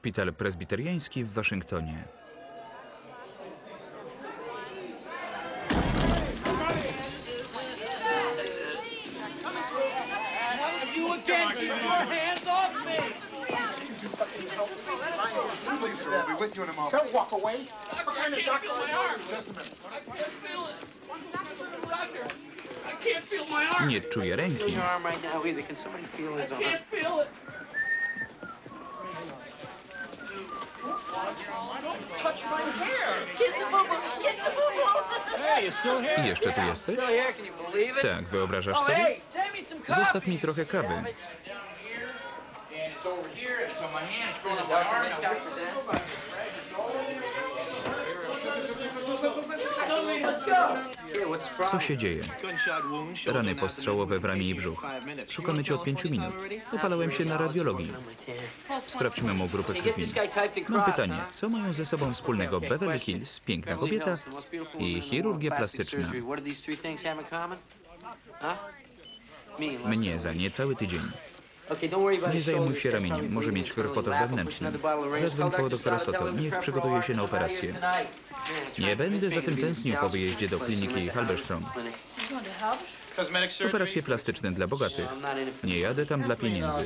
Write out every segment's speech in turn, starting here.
Szpital Prezbiteriański w Waszyngtonie. Nie czuje ręki. Jeszcze tu jesteś? Still here, can you believe it? Tak, wyobrażasz Oh, sobie? hey, send me some coffee. Zostaw mi trochę kawy. And it's over here, and so my hand's going This on is my how arm. this guy presents. Let's go. Here, what's the Co się dzieje? Rany postrzałowe w ramię i brzuch. Szukamy cię od pięciu minut. Upalałem się na radiologii. Sprawdźmy mu grupę krwi. Mam pytanie, co mają ze sobą wspólnego Beverly Hills, piękna kobieta i chirurgia plastyczna? Mnie za niecały tydzień. Nie zajmuj się ramieniem, może mieć krwotok wewnętrzny. Zadzwoń po doktora Soto, niech przygotuje się na operację. Nie będę convince za me tym to be tęsknił po wyjeździe do kliniki Halberstrom. Operacje plastyczne dla bogatych. Nie jadę tam dla pieniędzy.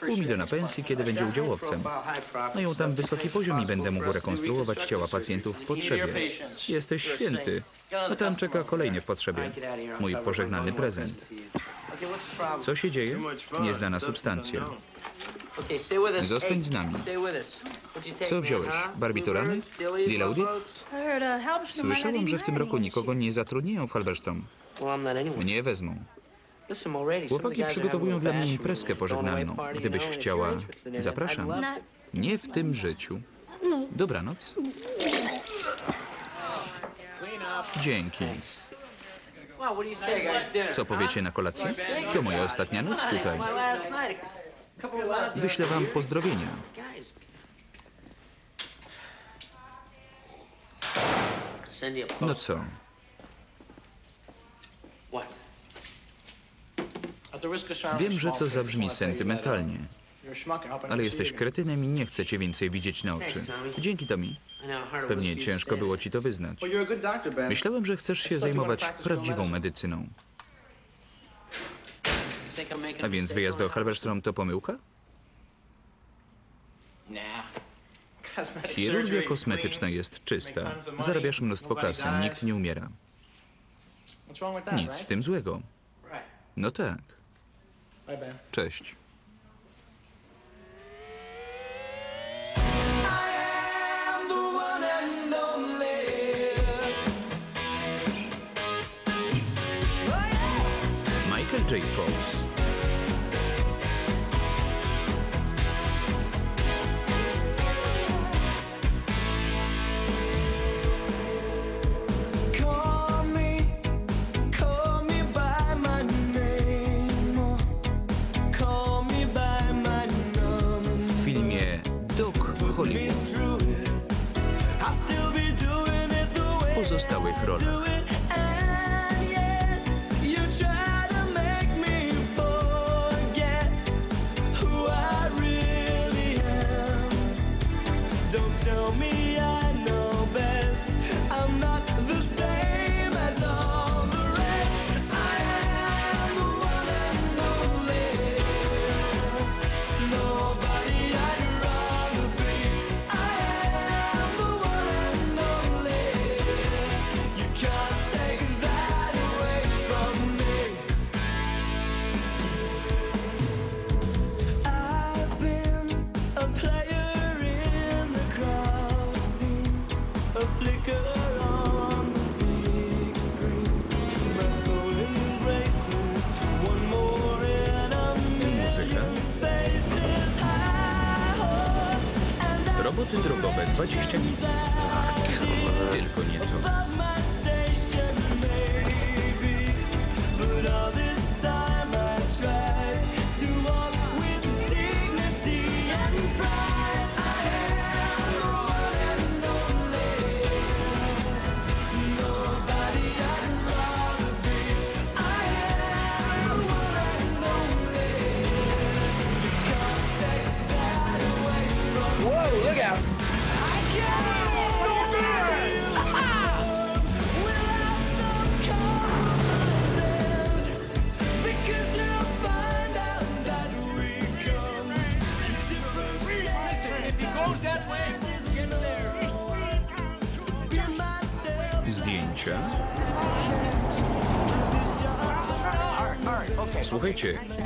Pół miliona pensji, kiedy będzie udziałowcem. Mają tam wysoki poziom i będę mógł rekonstruować ciała pacjentów w potrzebie. Jesteś święty. A tam czeka kolejny w potrzebie. Mój pożegnalny prezent. Co się dzieje? Nieznana substancja. Zostań z nami. Co wziąłeś? Barbiturany? Dilaudid? Słyszałam, że w tym roku nikogo nie zatrudniają w anyone. Mnie wezmą. Chłopaki przygotowują dla mnie imprezkę pożegnalną. Gdybyś chciała, zapraszam. Nie w tym życiu. Dobranoc. Dzięki. Well, what do you say, guys? Dinner, Co powiecie na kolację? To moja ostatnia noc tutaj. Wyślę wam pozdrowienia. No co? Wiem, że to zabrzmi sentymentalnie, ale jesteś kretynem i nie chcę cię więcej widzieć na oczy. Dzięki, Tommy. I know how hard it was Pewnie to ciężko było ci to wyznać. Myślałem, że chcesz się zajmować prawdziwą medycyną. A więc wyjazd do Halberstrom to pomyłka? Chirurgia kosmetyczna jest czysta. Zarabiasz mnóstwo kasy, nikt nie umiera. Nic w tym złego. No tak. Cześć. J Pros.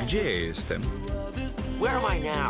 Gdzie ja jestem? Where am I now?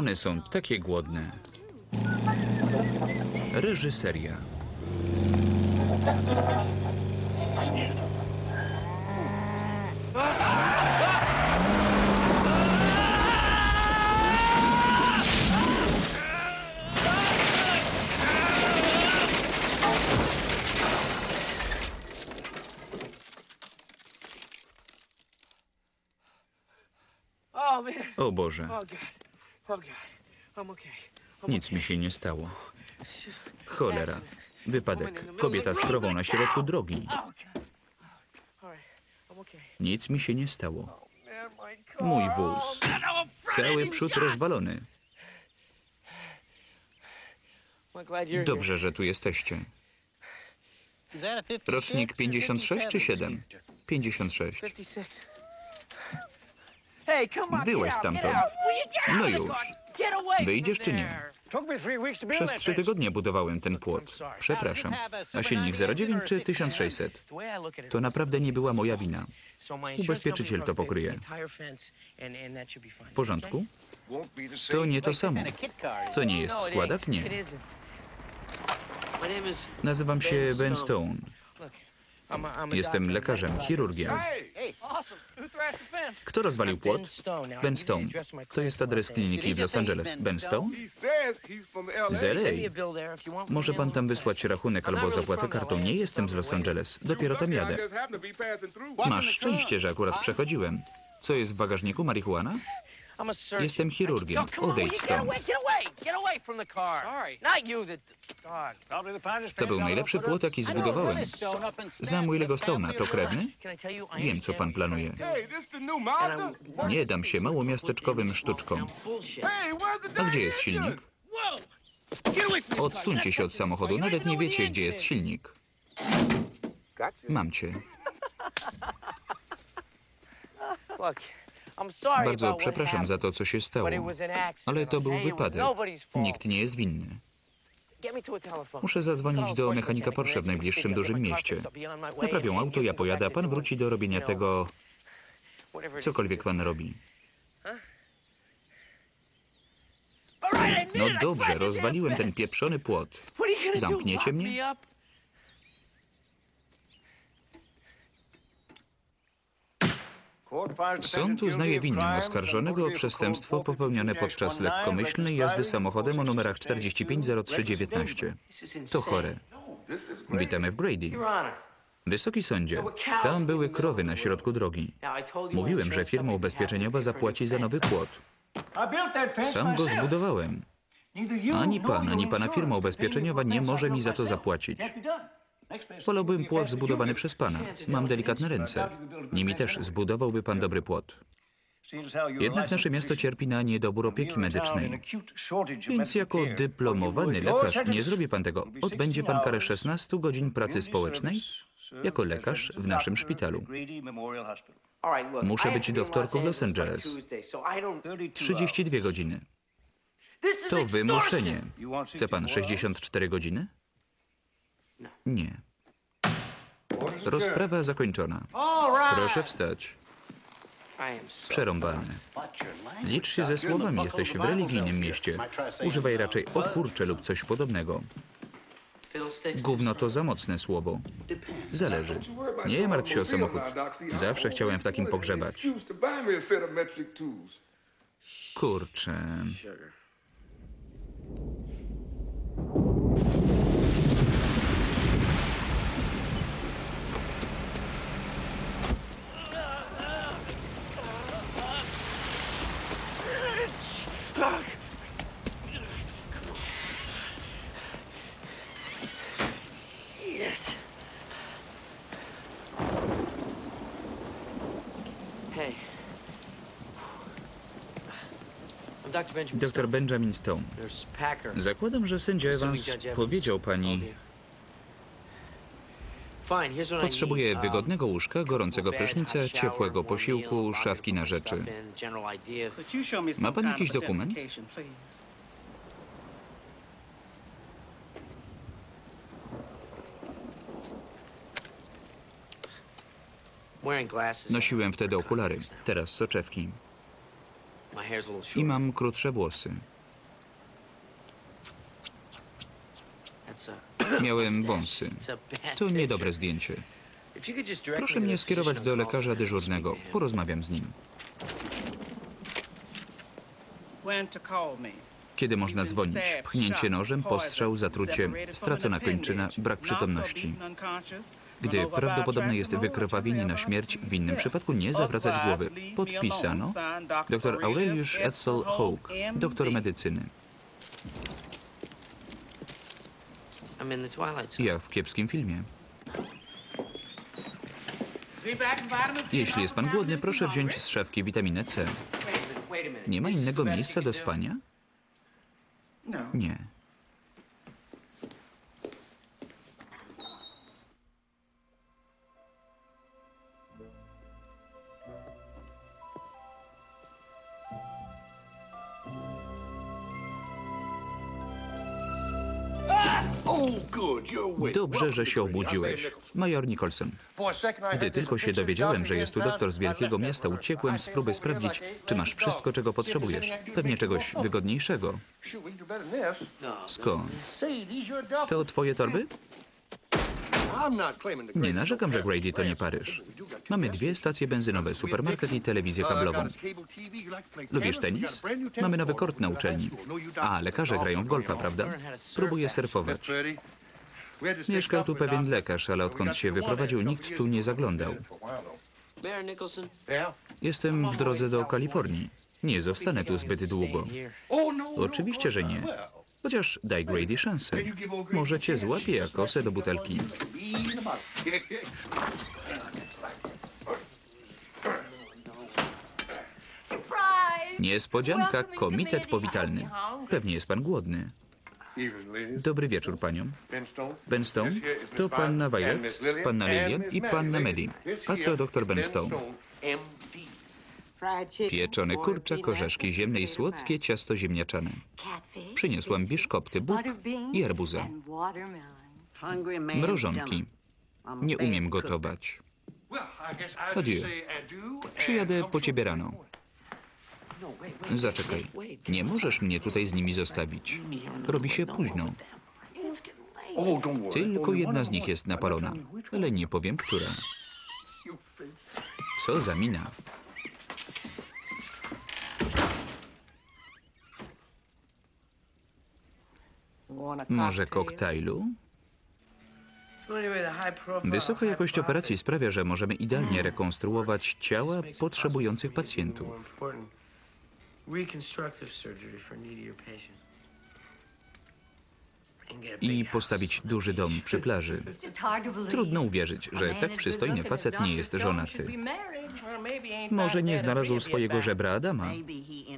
One są takie głodne. Reżyseria. O Boże, nic mi się nie stało. Cholera. Wypadek. Kobieta z krową na środku drogi. Nic mi się nie stało. Mój wóz. Cały przód rozwalony. Dobrze, że tu jesteście. Rocznik 56 czy 7? 56. here. 56. Hey, come on. Wyłaź stamtąd. No już. Wyjdziesz czy nie? Przez trzy tygodnie budowałem ten płot. Przepraszam. A silnik 09 czy 1600? The way I look at it, To naprawdę nie była moja wina. ubezpieczyciel to pokryje. W porządku? To nie to samo. To nie jest No, składak? Nie. Nazywam się Ben Stone. Look, I'm a, I'm a Jestem lekarzem, chirurgiem. Kto rozwalił płot? Ben Stone. To jest adres kliniki w Los Angeles. Ben Stone? Z LA. Może pan tam wysłać rachunek albo zapłacę kartą. Nie jestem z Los Angeles. Dopiero tam jadę. Masz szczęście, że akurat przechodziłem. Co jest w bagażniku? Marihuana? Jestem chirurgiem. Odejdź stąd. To był najlepszy płot, jaki zbudowałem. Znam Willego Stone'a. To krewny? Wiem, co pan planuje. Nie dam się małomiasteczkowym sztuczkom. A gdzie jest silnik? Odsuńcie się od samochodu, nawet nie wiecie, gdzie jest silnik. Mam cię. Bardzo przepraszam za to, co się stało. Ale to był wypadek. Nikt nie jest winny. Muszę zadzwonić do mechanika Porsche w najbliższym dużym mieście. Naprawią auto, ja pojadę, a pan wróci do robienia tego, cokolwiek pan robi. No dobrze, rozwaliłem ten pieprzony płot. Zamkniecie mnie? Sąd uznaje winnym oskarżonego o przestępstwo popełnione podczas lekkomyślnej jazdy samochodem o numerach 450319. To chore. Witamy w Honor, Wysoki sądzie, tam były krowy na środku drogi. Mówiłem, że firma ubezpieczeniowa zapłaci za nowy płot. Sam go zbudowałem. Ani pan, ani pana firma ubezpieczeniowa nie może mi za to zapłacić. Wolałbym płot zbudowany przez pana. Mam delikatne ręce. Nimi też zbudowałby pan dobry płot. Jednak nasze miasto cierpi na niedobór opieki medycznej. Więc jako dyplomowany lekarz nie zrobi pan tego. Odbędzie pan karę 16 godzin pracy społecznej jako lekarz w naszym szpitalu. Muszę być do wtorku w Los Angeles by Angeles. Tuesday, so I don't- 32 godziny. To wymuszenie. Chce pan 64 godziny? Nie. Rozprawa zakończona. Proszę wstać. Przerąbane. Licz się ze słowami, jesteś w religijnym mieście. Używaj raczej o kurcze lub coś podobnego. Gówno to za mocne słowo. Zależy. Nie martw się o samochód. Zawsze chciałem w takim pogrzebać. Choose to buy me a set of metric tools. Kurczę. Okay. I'm Dr. Benjamin. Stone. Zakładam, że sędzia Evans powiedział pani, potrzebuję. Um, wygodnego łóżka, gorącego prysznica, ciepłego posiłku, szafki na rzeczy. Ma pan jakiś dokument? Nosiłem wtedy okulary, teraz soczewki. My hair's a little I short. mam krótsze włosy. That's a Miałem wąsy. It's a bad To niedobre zdjęcie. Proszę mnie skierować do lekarza dyżurnego. Porozmawiam z nim. Kiedy można dzwonić? Pchnięcie nożem, postrzał, zatrucie, stracona kończyna, brak przytomności. Gdy prawdopodobne jest wykrwawienie na śmierć, w innym przypadku nie zawracać głowy. Podpisano dr Aureliusz Edsel Hoke, doktor medycyny. Jak w kiepskim filmie. Jeśli jest pan głodny, proszę wziąć z szafki witaminę C. Nie ma innego miejsca do? spania? No. Nie. Dobrze, że się obudziłeś. Major Nicholson. Gdy tylko się dowiedziałem, że jest tu doktor z wielkiego miasta, uciekłem z próby sprawdzić, czy masz wszystko, czego potrzebujesz. Pewnie czegoś wygodniejszego. Skąd? To twoje torby? Nie narzekam, że Grady to nie Paryż. Mamy dwie stacje benzynowe, supermarket i telewizję kablową. Lubisz tenis? Mamy nowy kort na uczelni. A, lekarze grają w golfa, prawda? Próbuję surfować. Mieszkał tu pewien lekarz, ale odkąd się wyprowadził, nikt tu nie zaglądał. Jestem w drodze do Kalifornii. Nie zostanę tu zbyt długo. Oczywiście, że nie. Chociaż daj Grady szansę. Może cię złapie jak kosę do butelki. Surprise! Niespodzianka, komitet powitalny. Pewnie jest pan głodny. Dobry wieczór paniom. Ben Stone, to panna Violet, panna Lillian i panna Medi. A to doktor Ben Stone. Pieczony kurczak, orzeszki ziemne i słodkie ciasto ziemniaczane. Przyniosłam biszkopty, bób i arbuza. Mrożonki. Nie umiem gotować. Adieu. Przyjadę po ciebie rano. Zaczekaj. Nie możesz mnie tutaj z nimi zostawić. Robi się późno. Tylko jedna z nich jest napalona, ale nie powiem, która. Co za mina. Może koktajlu? Wysoka jakość operacji sprawia, że możemy idealnie rekonstruować ciała potrzebujących pacjentów. I postawić duży dom przy plaży. Trudno uwierzyć, że tak przystojny facet nie jest żonaty. Może nie znalazł swojego żebra Adama,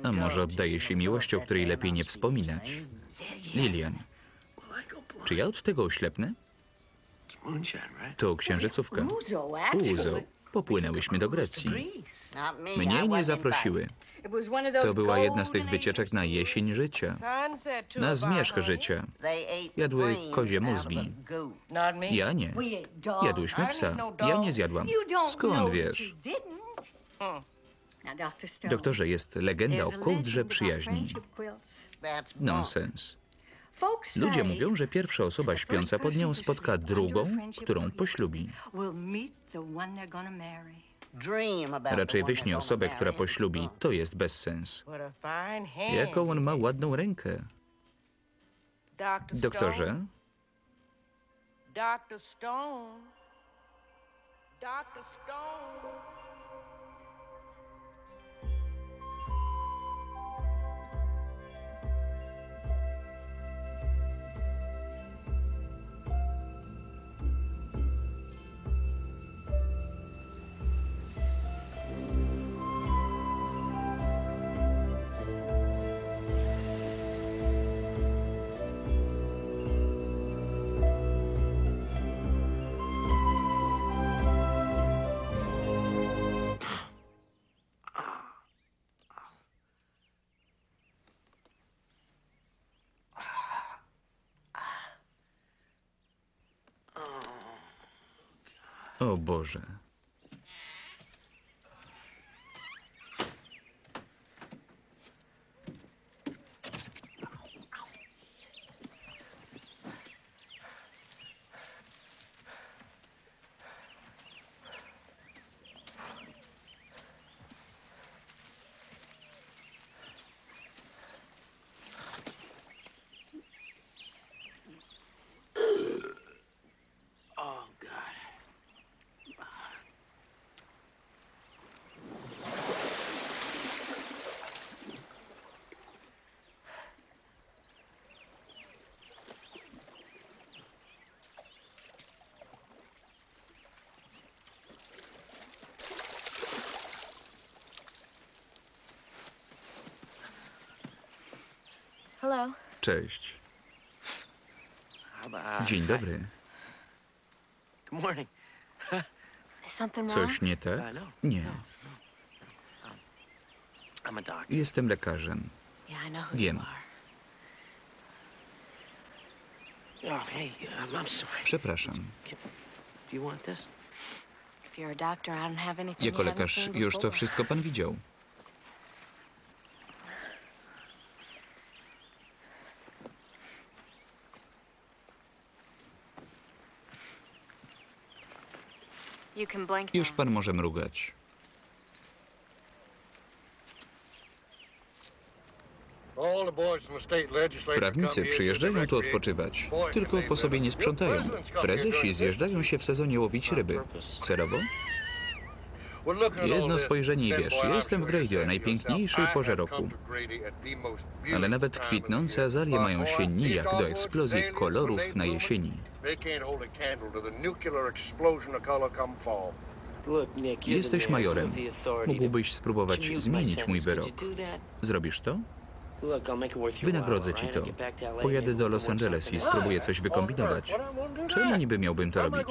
a może oddaje się miłości, o której lepiej nie wspominać. Lilian, czy ja od tego oślepnę? To księżycówka. Uzo. Popłynęłyśmy do Grecji. Mnie nie zaprosiły. To była jedna z tych wycieczek na jesień życia. Na zmierzch życia. Jadły kozie mózgi. Ja nie. Jadłyśmy psa. Ja nie zjadłam. Skąd wiesz? Doktorze, jest legenda o kołdrze przyjaźni. Nonsens. Ludzie mówią, że pierwsza osoba śpiąca pod nią spotka drugą, którą poślubi. Raczej wyśnie osobę, która poślubi. To jest bezsens. Jaką on ma ładną rękę. Doktorze, Dr. Stone. Dr. Stone. O Boże. Cześć. Dzień dobry. Coś nie tak? Nie. Jestem lekarzem. Wiem. Przepraszam. Jako lekarz już to wszystko pan widział. Can blink Już now. pan może mrugać. Prawnicy przyjeżdżają tu odpoczywać, tylko po sobie nie sprzątają. Prezesi zjeżdżają się w sezonie łowić ryby. Cerowo? Jedno spojrzenie i wiesz, jestem w Grady najpiękniejszej porze roku. Ale nawet kwitnące azalie mają się nijak do eksplozji kolorów na jesieni. Jesteś majorem. Mógłbyś spróbować zmienić mój wyrok. Zrobisz to? Wynagrodzę ci to. Pojadę do Los Angeles i spróbuję coś wykombinować. Czemu niby miałbym to robić?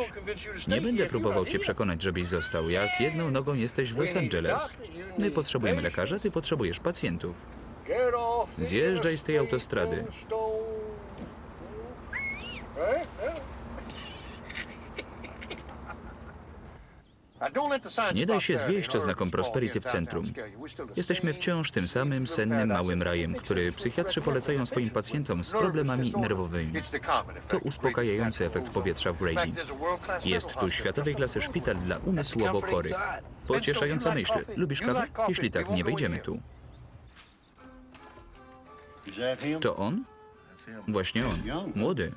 Nie będę próbował cię przekonać, żebyś został. Jak jedną nogą jesteś w Los Angeles. My potrzebujemy lekarza, ty potrzebujesz pacjentów. Zjeżdżaj z tej autostrady. Nie daj się zwieść oznakom Prosperity w centrum. Jesteśmy wciąż tym samym sennym małym rajem, który psychiatrzy polecają swoim pacjentom z problemami nerwowymi. To uspokajający efekt powietrza w Grady. Jest tu światowej klasy szpital dla umysłowo chorych. Pocieszająca myśl. Lubisz kawę? Jeśli tak, nie wejdziemy tu. To on? Właśnie on. Młody.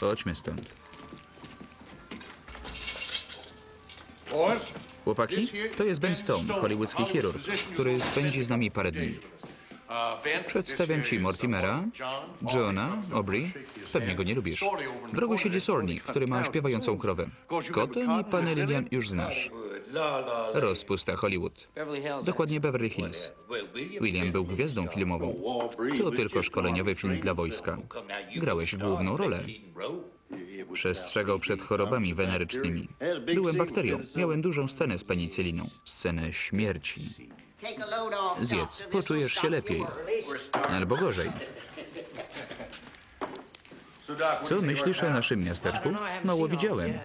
Chodźmy stąd. Chłopaki, to jest Ben Stone, hollywoodzki chirurg, który spędzi z nami parę dni. Przedstawiam ci Mortimera, Johna, Aubrey. Pewnie go nie lubisz. W rogu siedzi Sorni, który ma śpiewającą krowę. Cotton i panę Lilian już znasz. Rozpusta Hollywood. Dokładnie Beverly Hills. William był gwiazdą filmową. To tylko szkoleniowy film dla wojska. Grałeś główną rolę. Przestrzegał przed chorobami wenerycznymi. Byłem bakterią. Miałem dużą scenę z penicyliną. Scenę śmierci. Zjedz, poczujesz się lepiej. Albo gorzej. Co myślisz o naszym miasteczku? Mało widziałem.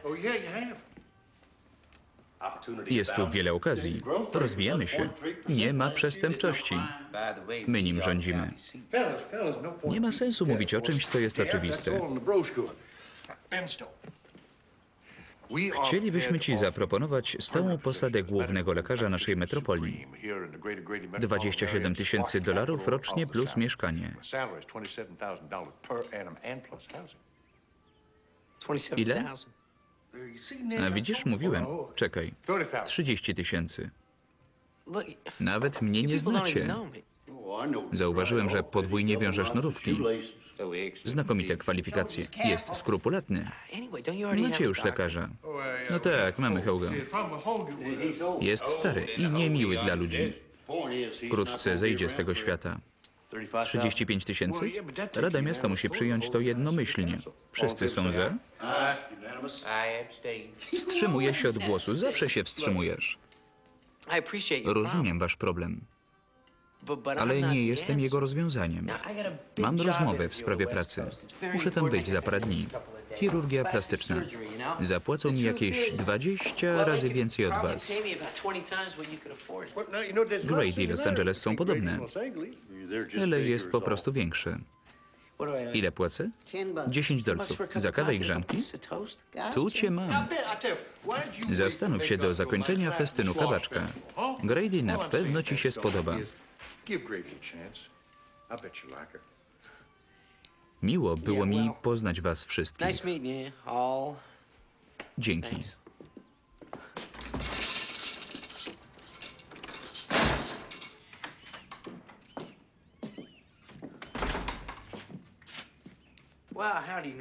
Jest tu wiele okazji. Rozwijamy się. Nie ma przestępczości. My nim rządzimy. Nie ma sensu mówić o czymś, co jest oczywiste. Chcielibyśmy Ci zaproponować stałą posadę głównego lekarza naszej metropolii. 27 tysięcy dolarów rocznie plus mieszkanie. Ile? 27,000. A widzisz, mówiłem. Czekaj. 30 tysięcy. Nawet mnie nie znacie. me. Zauważyłem, że podwójnie wiąże sznurówki. Znakomite kwalifikacje. Jest skrupulatny. Macie już lekarza. No tak, mamy Hogan. Jest stary i niemiły dla ludzi. Wkrótce zejdzie z tego świata. 35 tysięcy? Rada Miasta musi przyjąć to jednomyślnie. Wszyscy są za? Wstrzymuję się od głosu. Zawsze się wstrzymujesz. Rozumiem wasz problem. Ale nie jestem jego rozwiązaniem. Mam rozmowę w sprawie pracy. Muszę tam być za parę dni. Chirurgia plastyczna. Zapłacą mi jakieś is, 20 well, they razy więcej od was. pay me about 20 times what you could afford. Well, now, you know, there's Grady i Los Angeles są podobne. LA jest po prostu większy. You? Ile płacę? 10 Bucks dolców. Za kawę i grzanki? Tu cię mam. Zastanów się do zakończenia festynu kabaczka. Grady na pewno ci się spodoba. Give Grady a chance. I bet you like her. Miło było Yeah, mi poznać was wszystkich. Nice meeting you all. Dzięki. Thanks.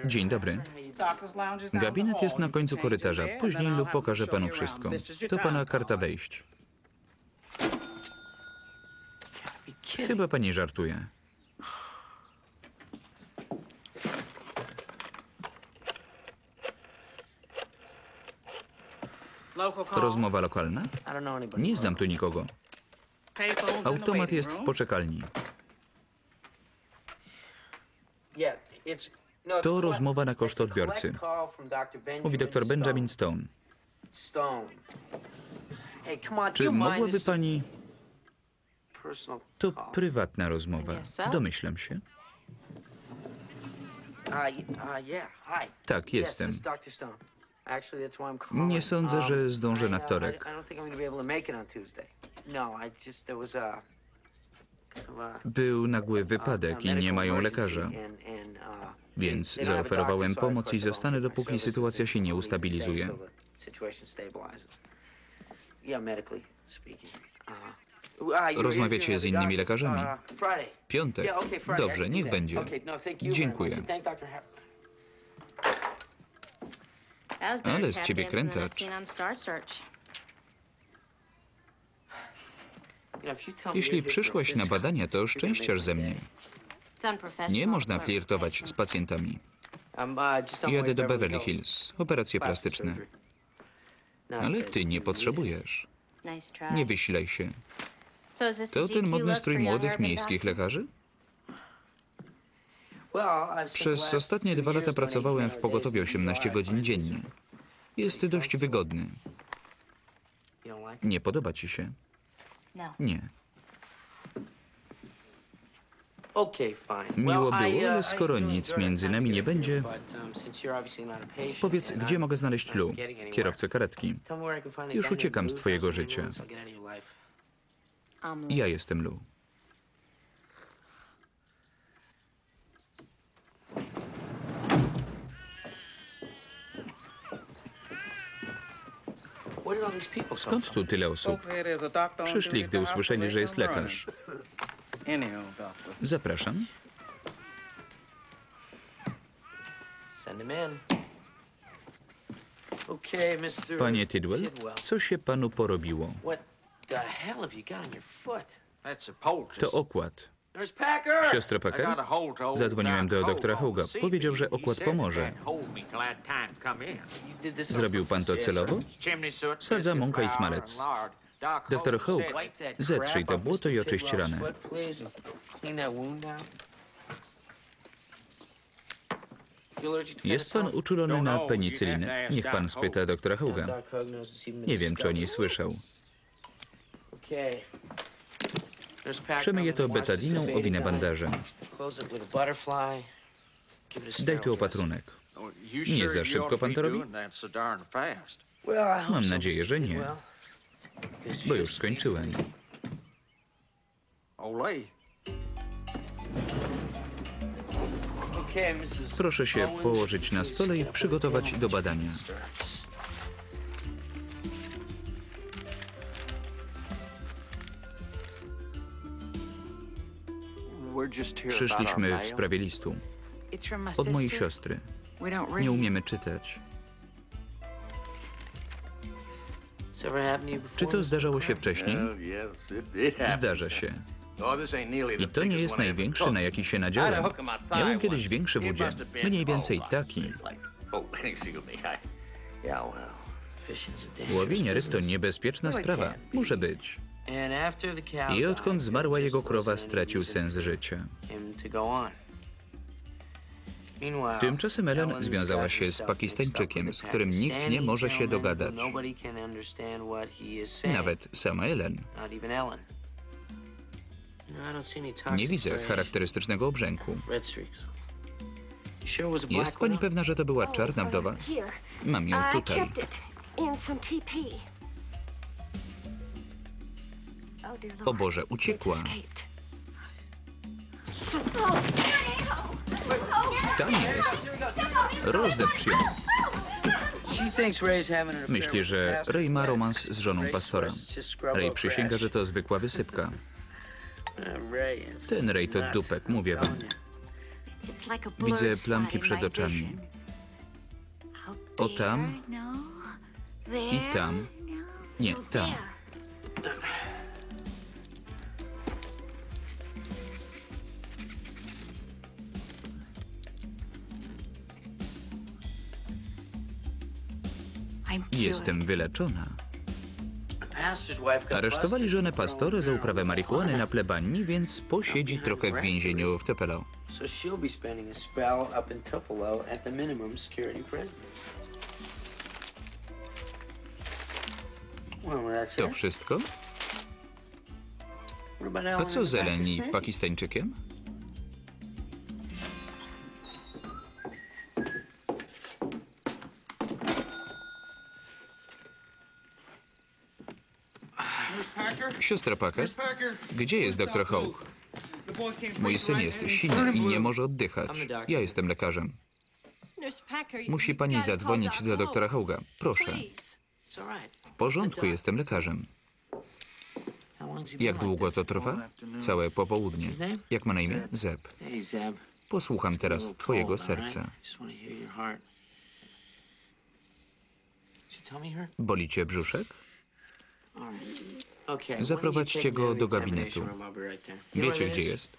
Dzień dobry. Gabinet jest na końcu korytarza. Później and then Lu I'll pokaże have to panu wszystko. To pana karta wejść. Chyba pani żartuje. Rozmowa lokalna? Nie znam tu nikogo. Automat jest w poczekalni. To rozmowa na koszt odbiorcy. Mówi dr Benjamin Stone. Czy mogłaby pani... To prywatna rozmowa. Domyślam się. Tak, jestem. Nie sądzę, Um, że zdążę I, na uh, wtorek. No, Był nagły wypadek i nie mają lekarza. uh, Więc zaoferowałem pomoc i zostanę, dopóki sytuacja się nie ustabilizuje. Yeah, medically speaking. Uh, uh, you're Rozmawiacie z innymi lekarzami? uh. Piątek. Dobrze, niech będzie. No, Dziękuję. Ale z ciebie krętacz. Jeśli przyszłaś na badania, to szczęściarz ze mnie. Nie można flirtować z pacjentami. Um, Jadę do Beverly Hills. Operacje plastyczne. No, Ale ty nie potrzebujesz. Nie wysilaj się. To ten modny strój młodych miejskich lekarzy? Przez ostatnie dwa lata pracowałem w pogotowiu Days. 18 godzin dziennie. Jest dość wygodny. Nie podoba ci się? No. Nie. Miło było, uh, ale skoro nic między nami nie będzie, um, powiedz, gdzie mogę znaleźć Lu, kierowcę karetki. Już uciekam z twojego życia. Ja jestem Lu. Skąd tu tyle osób? Przyszli, gdy usłyszeli, że jest lekarz. Zapraszam. Panie Tidwell, co się panu porobiło? The hell have you got on your foot? That's a poultice. To okład. Nurse Packer! Siostro I got Packer? a hold to old Zadzwoniłem do doktora Hoga. Powiedział, że okład pomoże. You did this on Zrobił pan to celowo? Sadza mąkę i smalec. Doktor Hogue zetrzyj to błoto i oczyść ranę. Jest pan uczulony na penicylinę? Niech pan spyta doktora Hoga. Nie wiem, czy o niej słyszał. Przemyję to betadiną, owinę bandażem. Daj tu opatrunek. Nie za szybko pan to robi? Mam nadzieję, że nie. Bo już skończyłem. Proszę się położyć na stole i przygotować do badania. Przyszliśmy w sprawie listu. Od mojej siostry. Nie umiemy czytać. Czy to zdarzało się wcześniej? Zdarza się. I to nie jest największy, na jaki się nadziałem. Miałem kiedyś większy w It udzie. must have been- Mniej więcej taki. Łowienie ryb to niebezpieczna sprawa. Muszę być. And after the cow I odkąd zmarła jego krowa, stracił sens życia. Tymczasem Ellen związała się z Pakistańczykiem, z którym nikt nie może się dogadać. Nawet sama Ellen. No, Nie widzę charakterystycznego obrzęku. Jest pani pewna, że to była czarna wdowa? Here. Mam ją tutaj. O Boże, uciekła. Tam jest. Rozdepcz ją. Myśli, że. Ray ma romans z żoną pastora. Ray przysięga, że to zwykła wysypka. Ten Ray to dupek, mówię wam. Widzę plamki przed oczami. O tam i tam. Nie, tam. Jestem wyleczona. Aresztowali żonę pastora za uprawę marihuany na plebanii, więc posiedzi trochę w więzieniu w Tupelo. So she'll be spending a spell up Siostra Packer, gdzie jest doktor Hołk? Mój syn jest silny i nie może oddychać. Ja jestem lekarzem. Musi pani zadzwonić do doktora Hołga. Proszę. W porządku, jestem lekarzem. Jak długo to trwa? Całe popołudnie. Jak ma na imię? Zeb. Posłucham teraz twojego serca. Boli cię brzuszek? Zaprowadźcie go do gabinetu. Wiecie, gdzie jest?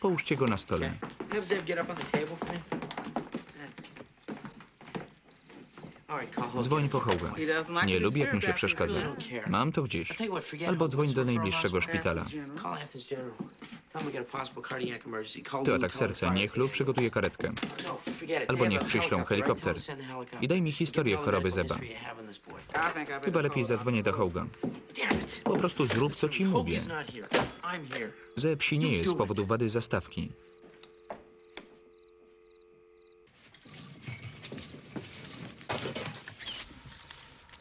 Połóżcie go na stole. Have Zeb get up on the table for me. All right, call Hogan. Dzwoń po Hołga. He doesn't like Nie to lubi, jak mu się przeszkadza. Mam to gdzieś. Albo dzwoń do najbliższego szpitala. To atak serca. Niech lub przygotuje karetkę. No. Albo niech przyślą helikopter. I daj mi historię choroby Zeba. Chyba lepiej zadzwonię do Hołga. Damn it. Po prostu zrób, co ci mówię. Zeb sinieje z powodu wady zastawki.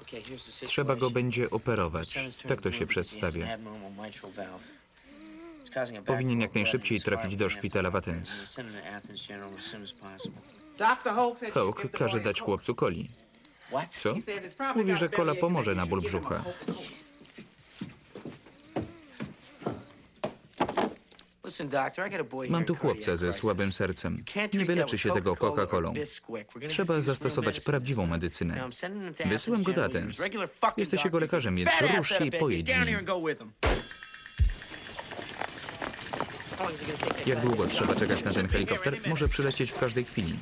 Okay, here's the Trzeba go będzie operować. Tak to się przedstawia. Powinien jak najszybciej trafić do szpitala w Athens. Hołk każe dać chłopcu coli. Co? Mówi, że kola pomoże na ból brzucha. Mam tu chłopca ze słabym sercem. Nie wyleczy się tego Coca-Colą. Trzeba zastosować prawdziwą medycynę. Wysyłam go do. Athens. Jesteś jego lekarzem, więc rusz się i pojedź z nim. Jak długo trzeba czekać na ten helikopter? Może przylecieć w każdej chwili.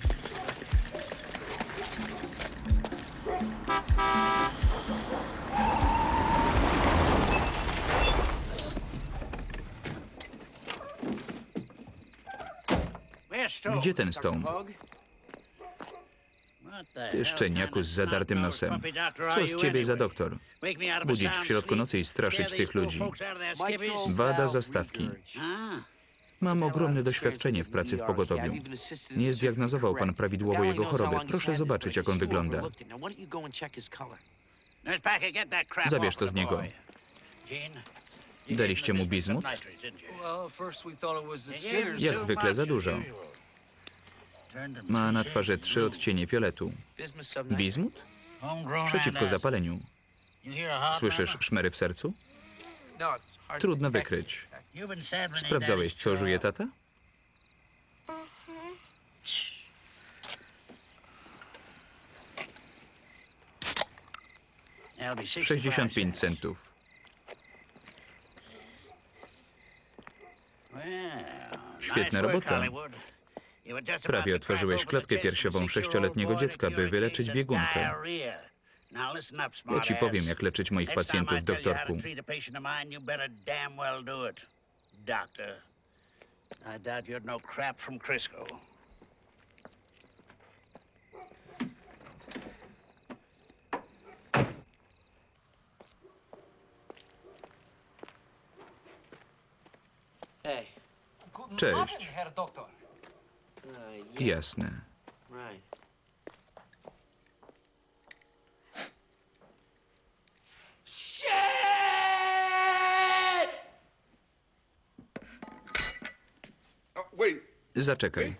Gdzie ten Stone? Ty szczeniaku z zadartym nosem. Co z ciebie za doktor? Budzić w środku nocy i straszyć tych ludzi. Wada zastawki. Mam ogromne doświadczenie w pracy w pogotowiu. Nie zdiagnozował pan prawidłowo jego choroby. Proszę zobaczyć, jak on wygląda. Zabierz to z niego. Daliście mu bizmut? Jak zwykle za dużo. Ma na twarzy trzy odcienie fioletu. Bizmut? Przeciwko zapaleniu. Słyszysz szmery w sercu? Trudno wykryć. Sprawdzałeś, co żuje tata? Sześćdziesiąt pięć centów. Świetna robota. Prawie otworzyłeś klatkę piersiową sześcioletniego dziecka, by wyleczyć biegunkę. Ja ci powiem, jak leczyć moich pacjentów, doktorku. I doubt you'd know crap from Crisco. Hey. Cześć. Uh, Jasne. Wait. Zaczekaj.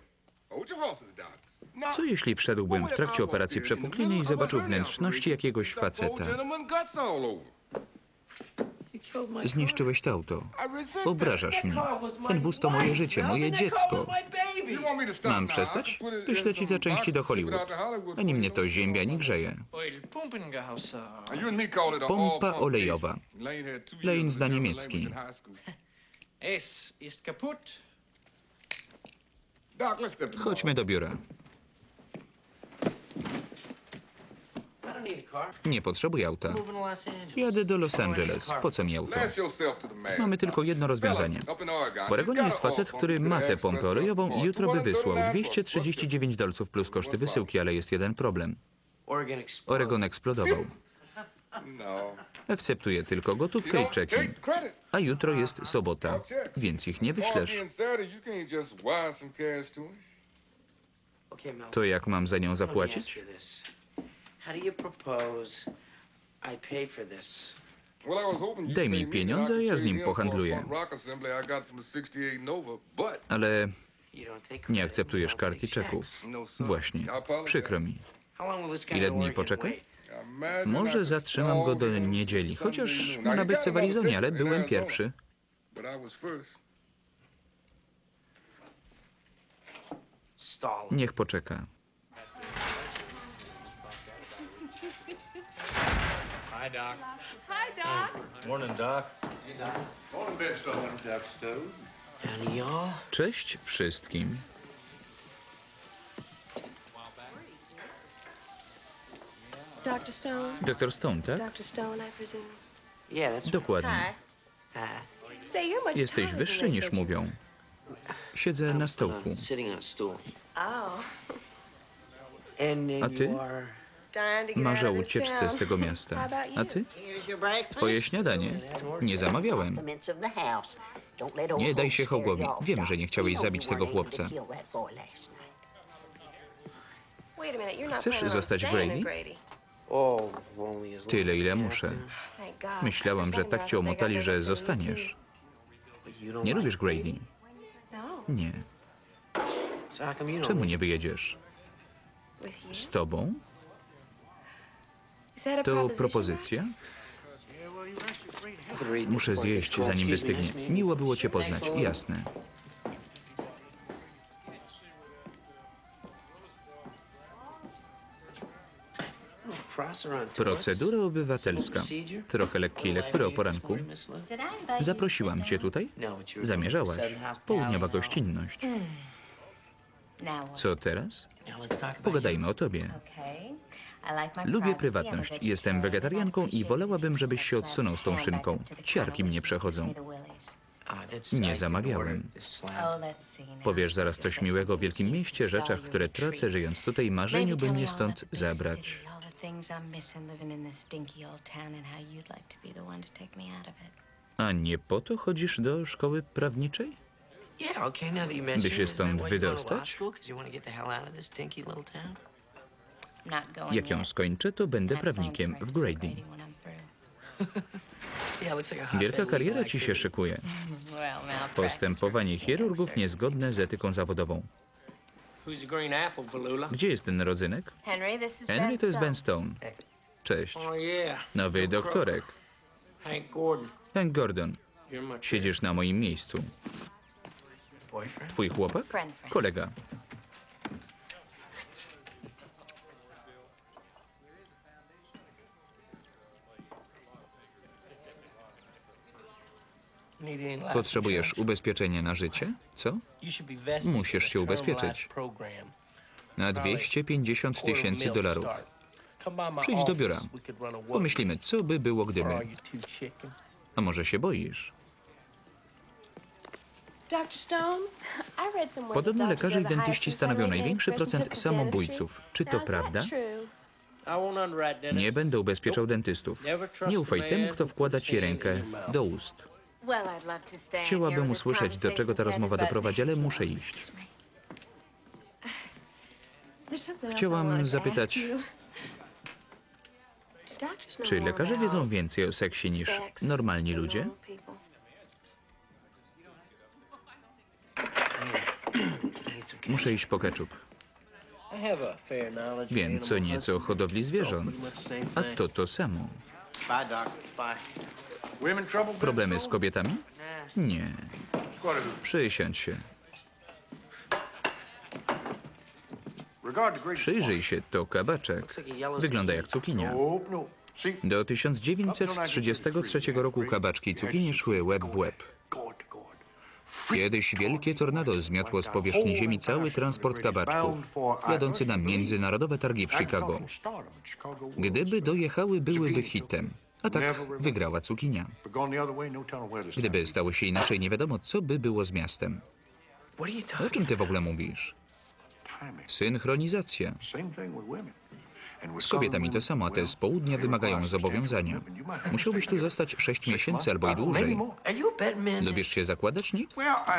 Now, Co jeśli wszedłbym w trakcie operacji przepukliny i zobaczył wnętrzności jakiegoś faceta? Zniszczyłeś to auto. Obrażasz mnie. Ten wóz to moje życie, moje dziecko. Mam przestać? Wyślę ci te części do Hollywood. Ani mnie to ziębia, ani grzeje. Pompa olejowa. Lane zna niemiecki. language in high school. Es ist kaputt. Doc, let's step to the Chodźmy do biura. I don't need a car. Nie potrzebuję auta. Jadę do Los Angeles. Po co mi auto? Mamy tylko jedno rozwiązanie. W Oregonie jest facet, który ma tę pompę olejową i jutro by wysłał 239 239 dolców plus koszty wysyłki, ale jest jeden problem. Oregon eksplodował. No. Akceptuję tylko gotówkę i czeki. A jutro jest sobota, więc ich nie wyślesz. to jak mam za nią zapłacić? How do you propose I pay for this? Well, I was hoping you'd Daj mi pieniądze, ja z nim pohandluję. front rock assembly I got from the 68 Nova, but Ale You don't take nie credit, akceptujesz you don't kart i take czeków. checks. no. Właśnie. I apologize. Przykro mi. How long will this guy Ile dni wait? I Może zatrzymam go do niedzieli, chociaż ma got w Arizonie, ale byłem pierwszy. But I was first. Stall. Niech poczeka. Hi, Doc. Morning, Big Stone. Dr. Stone. Cześć wszystkim. Dr. Stone? Doktor Stone, tak? Dr. Stone, I presume. Yeah, that's Dokładnie. Hi. Say, you're much Jesteś taller wyższy than niż you mówią. Siedzę na stołku. Uh, sitting on a stool. Oh. And then A ty? you are... Marzę o ucieczce z tego miasta. A ty? Twoje śniadanie? Nie zamawiałem. Nie daj się Hogowi. Wiem, że nie chciałeś zabić tego chłopca. Chcesz zostać. Oh, long Tyle, ile muszę. God. Myślałam, że tak cię omotali, że zostaniesz. Nie lubisz Grady? No, Nie. Czemu nie wyjedziesz? Z tobą? To propozycja? Muszę zjeść, zanim wystygnie. Miło było cię poznać, jasne. Procedura obywatelska. Trochę lekkiej lektury o poranku. Zaprosiłam cię tutaj? Zamierzałaś. Południowa gościnność. What? Co teraz? Pogadajmy o tobie. Lubię prywatność. Jestem wegetarianką i wolałabym, żebyś się odsunął z tą szynką. Ciarki mnie przechodzą. Ah, Nie zamawiałem. Oh. Powiesz zaraz coś miłego o wielkim mieście, rzeczach, które tracę żyjąc tutaj, marzeniu, by mnie stąd zabrać. A nie po to chodzisz do szkoły prawniczej? By się stąd wydostać? Jak ją skończę, to będę prawnikiem w Grady. Wielka kariera ci się szykuje. Postępowanie chirurgów niezgodne z etyką zawodową. Gdzie jest ten rodzynek? Henry, to jest Ben Stone. Cześć. Oh. Nowy doktorek. Hank Gordon. Siedzisz na moim miejscu. Twój chłopak? Kolega. Potrzebujesz ubezpieczenia na życie? Co? Musisz się ubezpieczyć. Na 250 tysięcy dolarów. Przyjdź do biura. Pomyślimy, co by było gdyby. A może się boisz? Podobno lekarze i dentyści stanowią największy procent samobójców. Czy to prawda? Nie będę ubezpieczał dentystów. Nie ufaj temu, kto wkłada ci rękę do ust. Chciałabym usłyszeć, do czego ta rozmowa doprowadzi, ale muszę iść. Chciałam zapytać, know czy lekarze wiedzą więcej o seksie niż normalni ludzie? Muszę iść po of Wiem co nieco o hodowli zwierząt, a to to samo. Problemy z kobietami? Nie. Przysiądź się. Przyjrzyj się, to kabaczek. Wygląda jak cukinia. No. See? Do 1933 roku kabaczki i cukinie szły łeb w łeb. Kiedyś wielkie tornado zmiotło z powierzchni ziemi cały transport kabaczków, jadący na międzynarodowe targi w Chicago. Gdyby dojechały, byłyby hitem. A tak wygrała cukinia. Gdyby stało się inaczej, nie wiadomo, co by było z miastem. O czym ty w ogóle mówisz? Synchronizacja. Z kobietami to samo, te z południa wymagają zobowiązania. Musiałbyś tu zostać 6 miesięcy albo i dłużej. Lubisz się zakładać, Nick?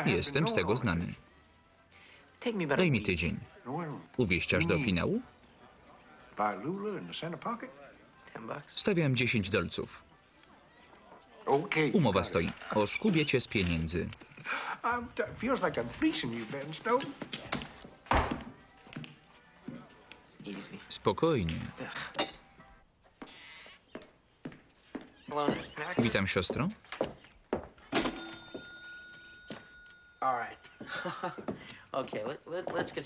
Jestem z tego znany. Daj mi tydzień. Uwieść aż do finału? Stawiam 10 dolców. Umowa stoi. Oskubię cię z pieniędzy. Spokojnie. Witam, siostro.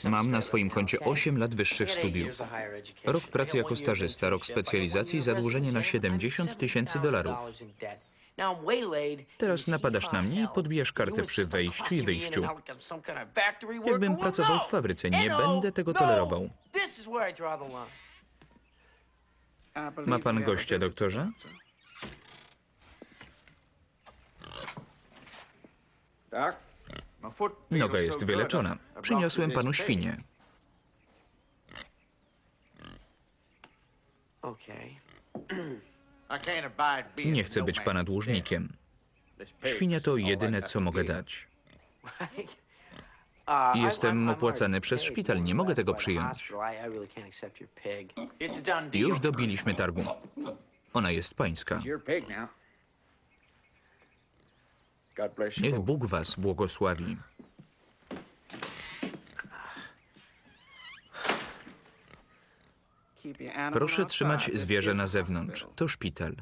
Mam na swoim koncie okay? 8 lat wyższych studiów. Rok pracy jako stażysta, rok specjalizacji i zadłużenie na residency. I'm 70 tysięcy $70,000 dolarów. Teraz napadasz na mnie i podbijasz kartę przy wejściu i wyjściu. Jakbym pracował no. w fabryce, nie No, będę tego no. tolerował. Ma pan gościa, doktorze? Foot Noga jest wyleczona. Przyniosłem panu świnię. Okay. Nie chcę być pana dłużnikiem. Świnia to jedyne, co mogę dać. Jestem opłacany przez szpital, nie mogę tego przyjąć. Już dobiliśmy targu. Ona jest pańska. Niech. Bóg was błogosławi. Proszę trzymać zwierzę na zewnątrz. To szpital.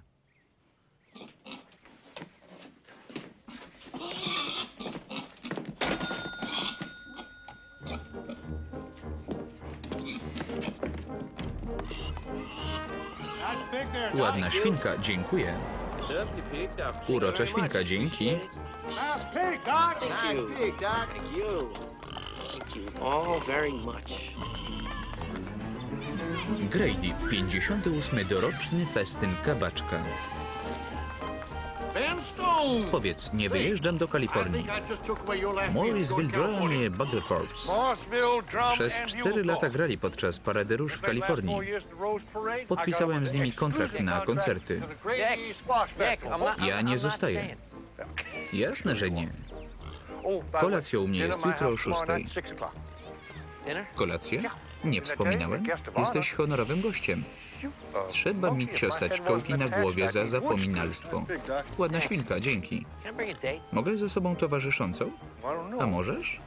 Ładna świnka, dziękuję. Urocza świnka, dzięki. Thank you. pig, Doc. Thank you. Thank you all very much. Grady, 58. doroczny festyn kabaczka. Powiedz, nie wyjeżdżam do Kalifornii. Morrisville Drum i Bugle Corps. Przez cztery lata grali podczas parady róż w Kalifornii. Podpisałem z nimi kontrakt na koncerty. Ja nie zostaję. Jasne, że nie. Kolacja u mnie jest jutro o szóstej. Kolacja? Nie wspominałem? Jesteś honorowym gościem. Trzeba mi ciosać kołki na głowie za zapominalstwo. Ładna świnka, dzięki. Mogę ze sobą towarzyszącą? A możesz?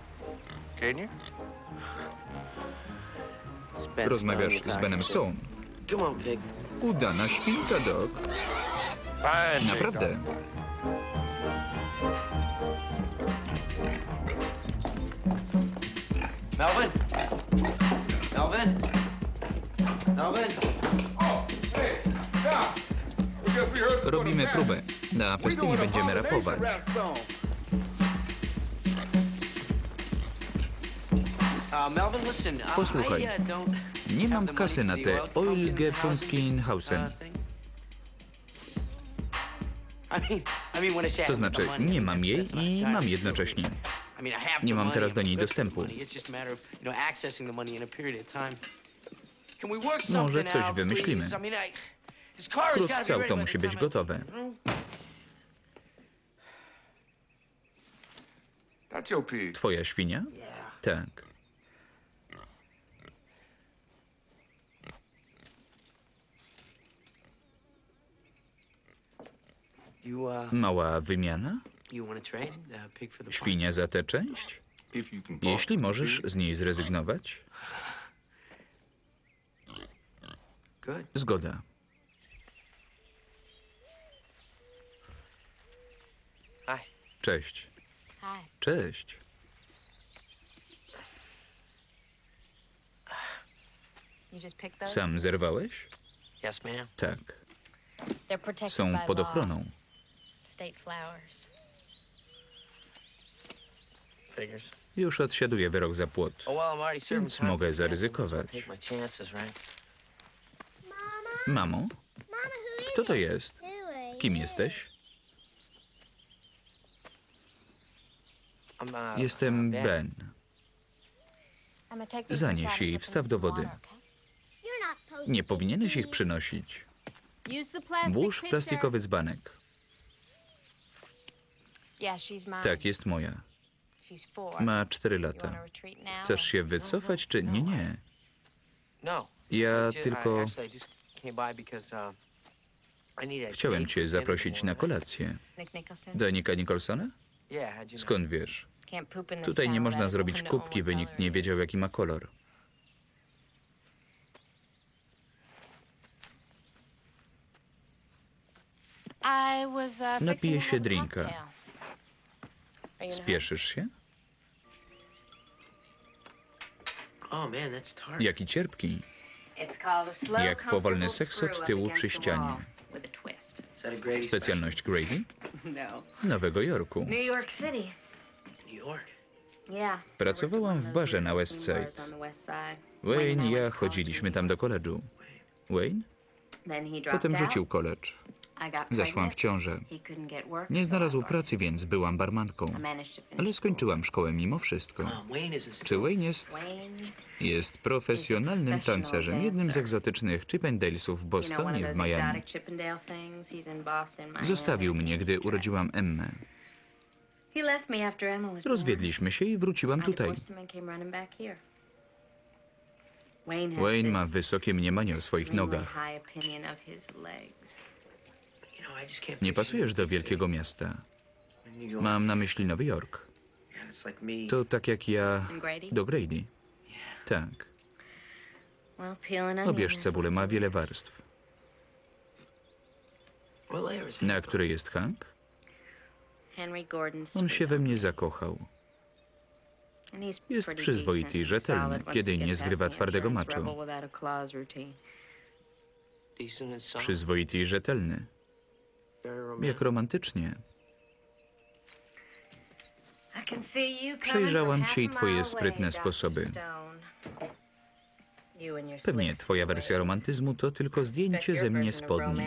Rozmawiasz z Benem Stone. Udana świnka, Doc. Naprawdę. Melvin? Melvin? Melvin? Robimy próbę. Na festynie będziemy rapować. Posłuchaj. Nie mam kasy na tę Oilge Pumpkinhausen. To znaczy, nie mam jej i mam jednocześnie. Nie mam teraz do niej dostępu. Może coś wymyślimy. Wkrótce auto musi być gotowe. That's your pig. Twoja świnia? Tak. You, uh, Mała wymiana? Farm? Świnia za tę część? Jeśli możesz z niej zrezygnować? Zgoda. Cześć. Cześć. Sam zerwałeś? Yes, ma'am. Tak. They're protected Są by pod ochroną. Już odsiaduję wyrok za płot. Oh, Więc mogę zaryzykować. Mamo, kto to jest? Kim jesteś? Uh, Jestem Ben. Ben. Zanieś put them wstaw do wody. Nie powinieneś ich przynosić. Włóż w plastikowy dzbanek. Tak, jest moja. Ma cztery You wanna lata. retreat now? Chcesz się wycofać, czy nie? Nie. No. Ja tylko uh, chciałem cię zaprosić na kolację. Nick Nicholson? Danika Nicholsona? Skąd wiesz? Tutaj nie można zrobić kubki, by nikt nie wiedział, jaki ma kolor. Uh, Napiję się drinka. cocktail. Are you in a Spieszysz się? Oh. Jaki cierpki. Jak powolny seks od tyłu przy ścianie. Specjalność Grady? No. Nowego Jorku. Pracowałam w barze na West Side. Wayne i ja chodziliśmy tam do koledżu. Wayne? Potem rzucił koledż. Zaszłam w ciążę. Nie znalazł pracy, więc byłam barmanką. Ale skończyłam szkołę mimo wszystko. Czy Wayne jest... Jest profesjonalnym tancerzem, jednym z egzotycznych Chippendalesów w Bostonie, w Miami. Zostawił mnie, gdy urodziłam Emmę. Rozwiedliśmy się i wróciłam tutaj. Wayne ma wysokie mniemanie o swoich nogach. Nie pasujesz do wielkiego miasta. Mam na myśli Nowy Jork. To tak jak ja do Grady. Tak. Obierz cebulę, ma wiele warstw. Na której jest Hank? On się we mnie zakochał. Jest przyzwoity i rzetelny, kiedy nie zgrywa twardego maczu. Przyzwoity i rzetelny. Jak romantycznie. Przejrzałam cię i twoje sprytne sposoby. Pewnie twoja wersja romantyzmu to tylko zdjęcie ze mnie spodni.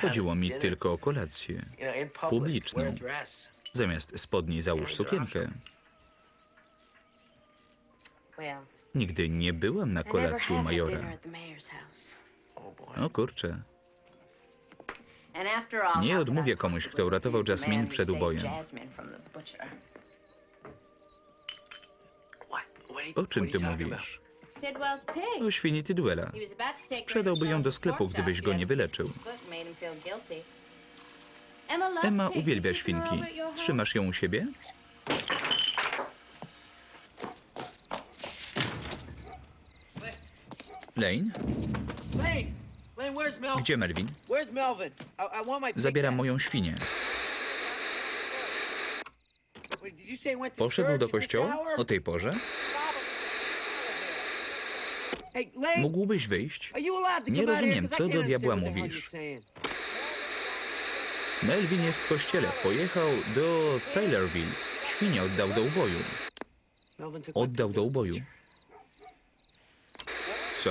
Chodziło mi tylko o kolację. Publiczną. Zamiast spodni załóż sukienkę. Nigdy nie byłam na kolacji u Majora. O kurczę. Nie odmówię komuś, kto uratował Jasmine przed ubojem. O czym ty mówisz? O świni Tidwella. Sprzedałby ją do sklepu, gdybyś go nie wyleczył. Emma uwielbia świnki. Trzymasz ją u siebie? Lane? Gdzie Melvin? Zabieram moją świnię. Poszedł do kościoła o tej porze? Mógłbyś wyjść? Nie rozumiem, co do diabła mówisz. Melvin jest w kościele. Pojechał do Taylorville. Świnie oddał do uboju. Oddał do uboju. Co?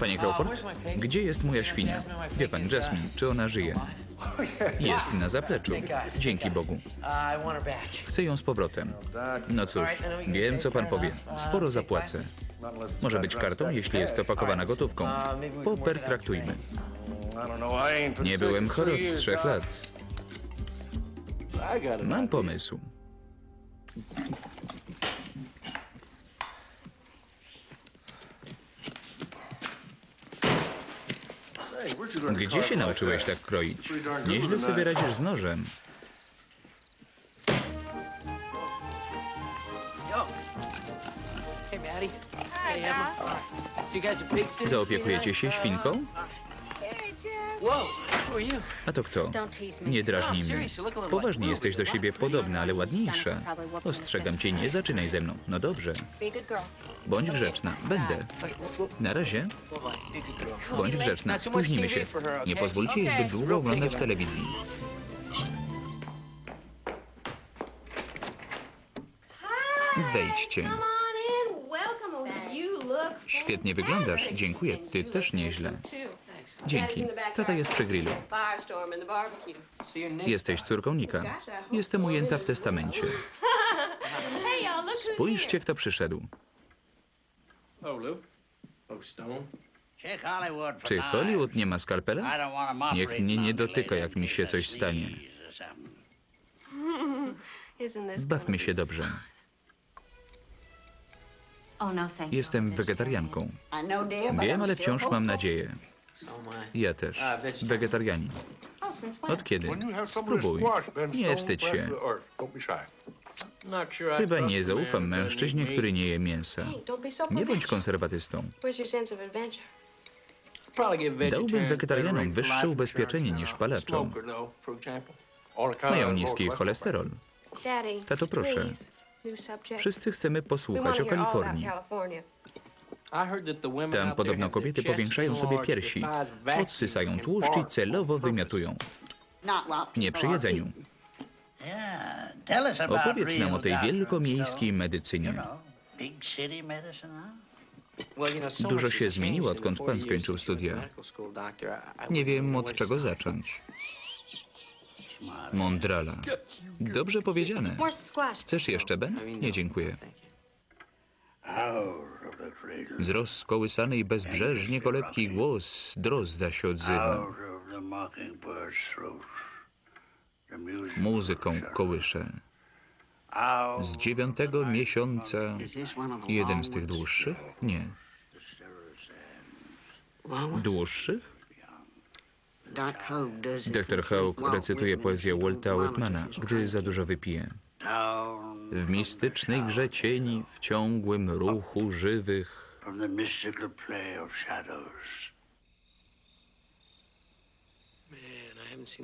Panie Crawford, gdzie jest moja świnia? Wie pan, Jasmine, czy ona żyje? Jest na zapleczu. Dzięki Bogu. Chcę ją z powrotem. No cóż, wiem co pan powie. Sporo zapłacę. Może być kartą, jeśli jest opakowana gotówką. Popertraktujmy. Nie byłem chory od trzech lat. Mam pomysł. Gdzie się nauczyłeś tak kroić? Nieźle sobie radzisz z nożem. Zaopiekujecie się świnką? A to kto? Nie drażnij mnie. Poważnie jesteś do siebie podobna, ale ładniejsza. Ostrzegam cię, nie zaczynaj ze mną. No dobrze. Bądź grzeczna. Będę. Na razie. Bądź grzeczna. Spóźnimy się. Nie pozwólcie jej zbyt długo oglądać telewizji. Wejdźcie. Świetnie wyglądasz. Dziękuję. Ty też nieźle. Dzięki. Tata jest przy grillu. Jesteś córką Nika. Jestem ujęta w testamencie. Spójrzcie, kto przyszedł. Oh. Oh, Czy. Hollywood nie ma skalpela? Niech mnie nie dotyka, jak mi się coś stanie. Bawmy się dobrze. Oh, no. Jestem wegetarianką. Wiem, ale wciąż mam nadzieję. Am Ja też. Wegetarianin. Oh? Od kiedy? Spróbuj. Nie wstydź się. Chyba nie zaufam mężczyźnie, który nie je mięsa. Nie bądź konserwatystą. Dałbym wegetarianom wyższe ubezpieczenie niż palaczom. Mają niski cholesterol. Tato, proszę. Wszyscy chcemy posłuchać o Kalifornii. Tam podobno kobiety powiększają sobie piersi, odsysają tłuszcz i celowo while Nie przy jedzeniu. Opowiedz nam o tej wielkomiejskiej medycynie. Dużo się zmieniło, odkąd 40 pan skończył studia. Nie wiem, od czego zacząć. Mądrala. Dobrze powiedziane. Chcesz jeszcze, Ben? Nie, dziękuję. Z rozkołysanej bezbrzeżnie kolebki głos drozda się odzywa. Muzyką kołysze. Z dziewiątego miesiąca. Jeden z tych dłuższych? Nie. Dłuższych? Dr Hawk recytuje poezję Walta Walter Whitmana, gdy za dużo wypije. W mistycznej grze cieni, w ciągłym ruchu żywych,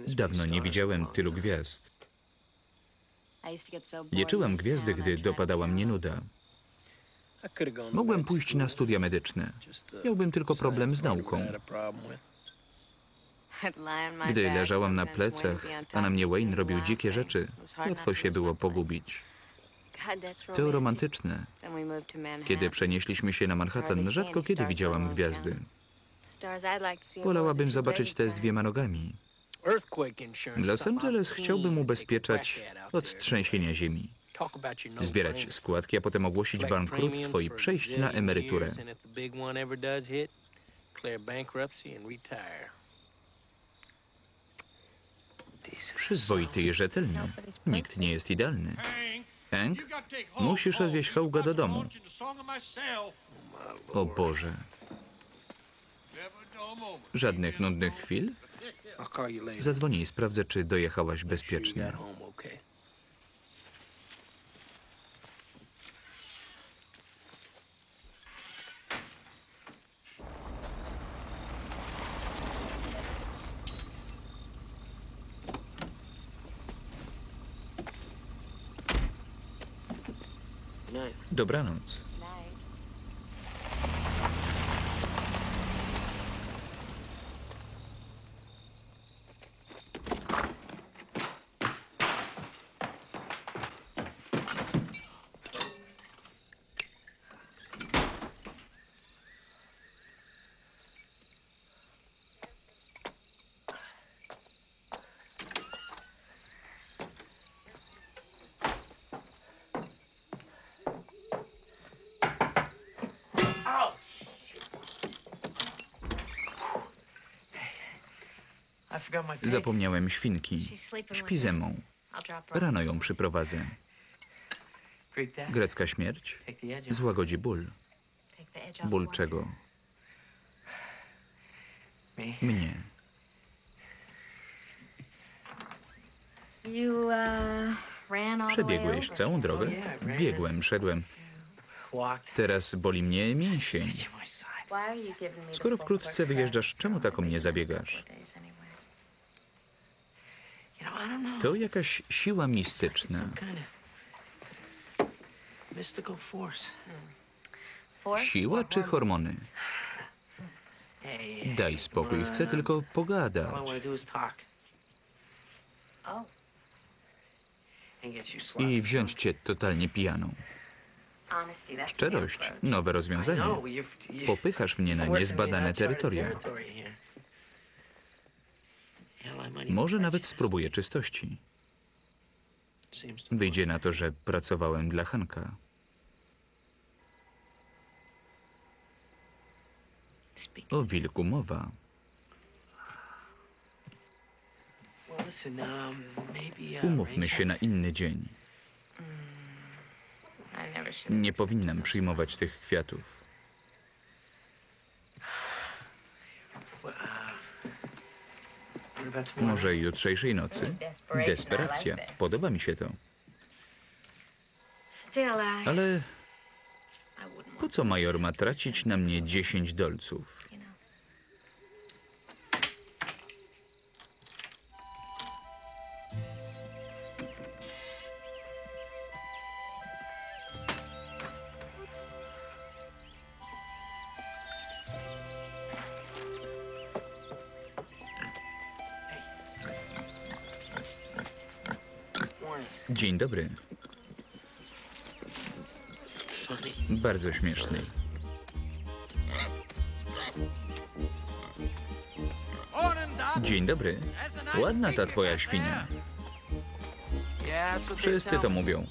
Dawno nie widziałem tylu gwiazd. Liczyłem gwiazdy, gdy dopadała mnie nuda. Mogłem pójść na studia medyczne. Miałbym tylko problem z nauką. Gdy leżałam na plecach, a na mnie Wayne robił dzikie rzeczy, łatwo się było pogubić. To romantyczne. Kiedy przenieśliśmy się na Manhattan, rzadko kiedy widziałam gwiazdy. Wolałabym zobaczyć te z dwiema nogami. Los Angeles chciałbym ubezpieczać od trzęsienia ziemi. No Zbierać składki, a potem ogłosić bankructwo i przejść na emeryturę. Przyzwoity i rzetelny. Nikt nie jest idealny. Hank, musisz odwieźć Hołga do domu. O Boże. Żadnych nudnych chwil? Zadzwonię i sprawdzę, czy dojechałaś bezpiecznie. Dobranoc. Zapomniałem świnki. Śpi ze mną. Rano ją przyprowadzę. Grecka śmierć złagodzi ból. Ból czego? Mnie. Przebiegłeś całą drogę? Biegłem, szedłem. Teraz boli mnie mięsień. Skoro wkrótce wyjeżdżasz, czemu tak o mnie zabiegasz? Days anyway. You know, I don't know. To jakaś siła mistyczna. Siła czy hormony? Daj spokój, chcę tylko I pogadać. talk Oh. I wziąć cię totalnie pijaną. Szczerość, nowe I rozwiązanie. Popychasz mnie na niezbadane terytoria. Może nawet spróbuję czystości. Wyjdzie na to, że pracowałem dla Hanka. O wilku mowa. Umówmy się na inny dzień. Nie powinnam przyjmować tych kwiatów. Może jutrzejszej nocy? Desperacja. Podoba mi się to. Ale po co major ma tracić na mnie 10 dolców? Dzień dobry. Bardzo śmieszny. Dzień dobry. Ładna ta twoja świnia. Wszyscy to mówią.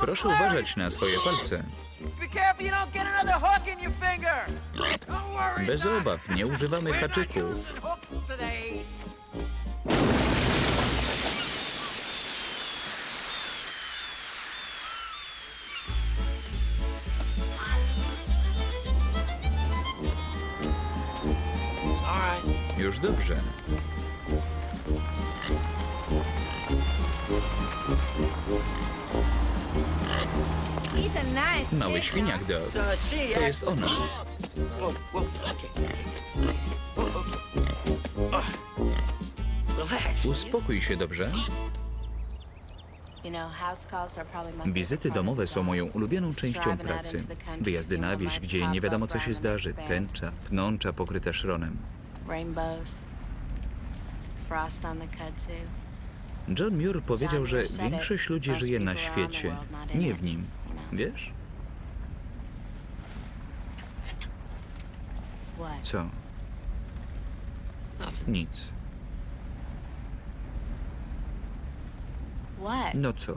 Proszę uważać na swoje palce. Bez obaw, nie używamy haczyków. Dobrze. Mały świniak she To jest ona. Uspokój się dobrze. Wizyty domowe są moją ulubioną częścią pracy. Wyjazdy na wieś, gdzie nie wiadomo co się zdarzy. Tęcza, pnącza pokryte szronem. Rainbows. Frost on the kudzu. John Muir powiedział, że większość ludzi żyje na świecie, nie w nim. Wiesz? Co? Nic. No co?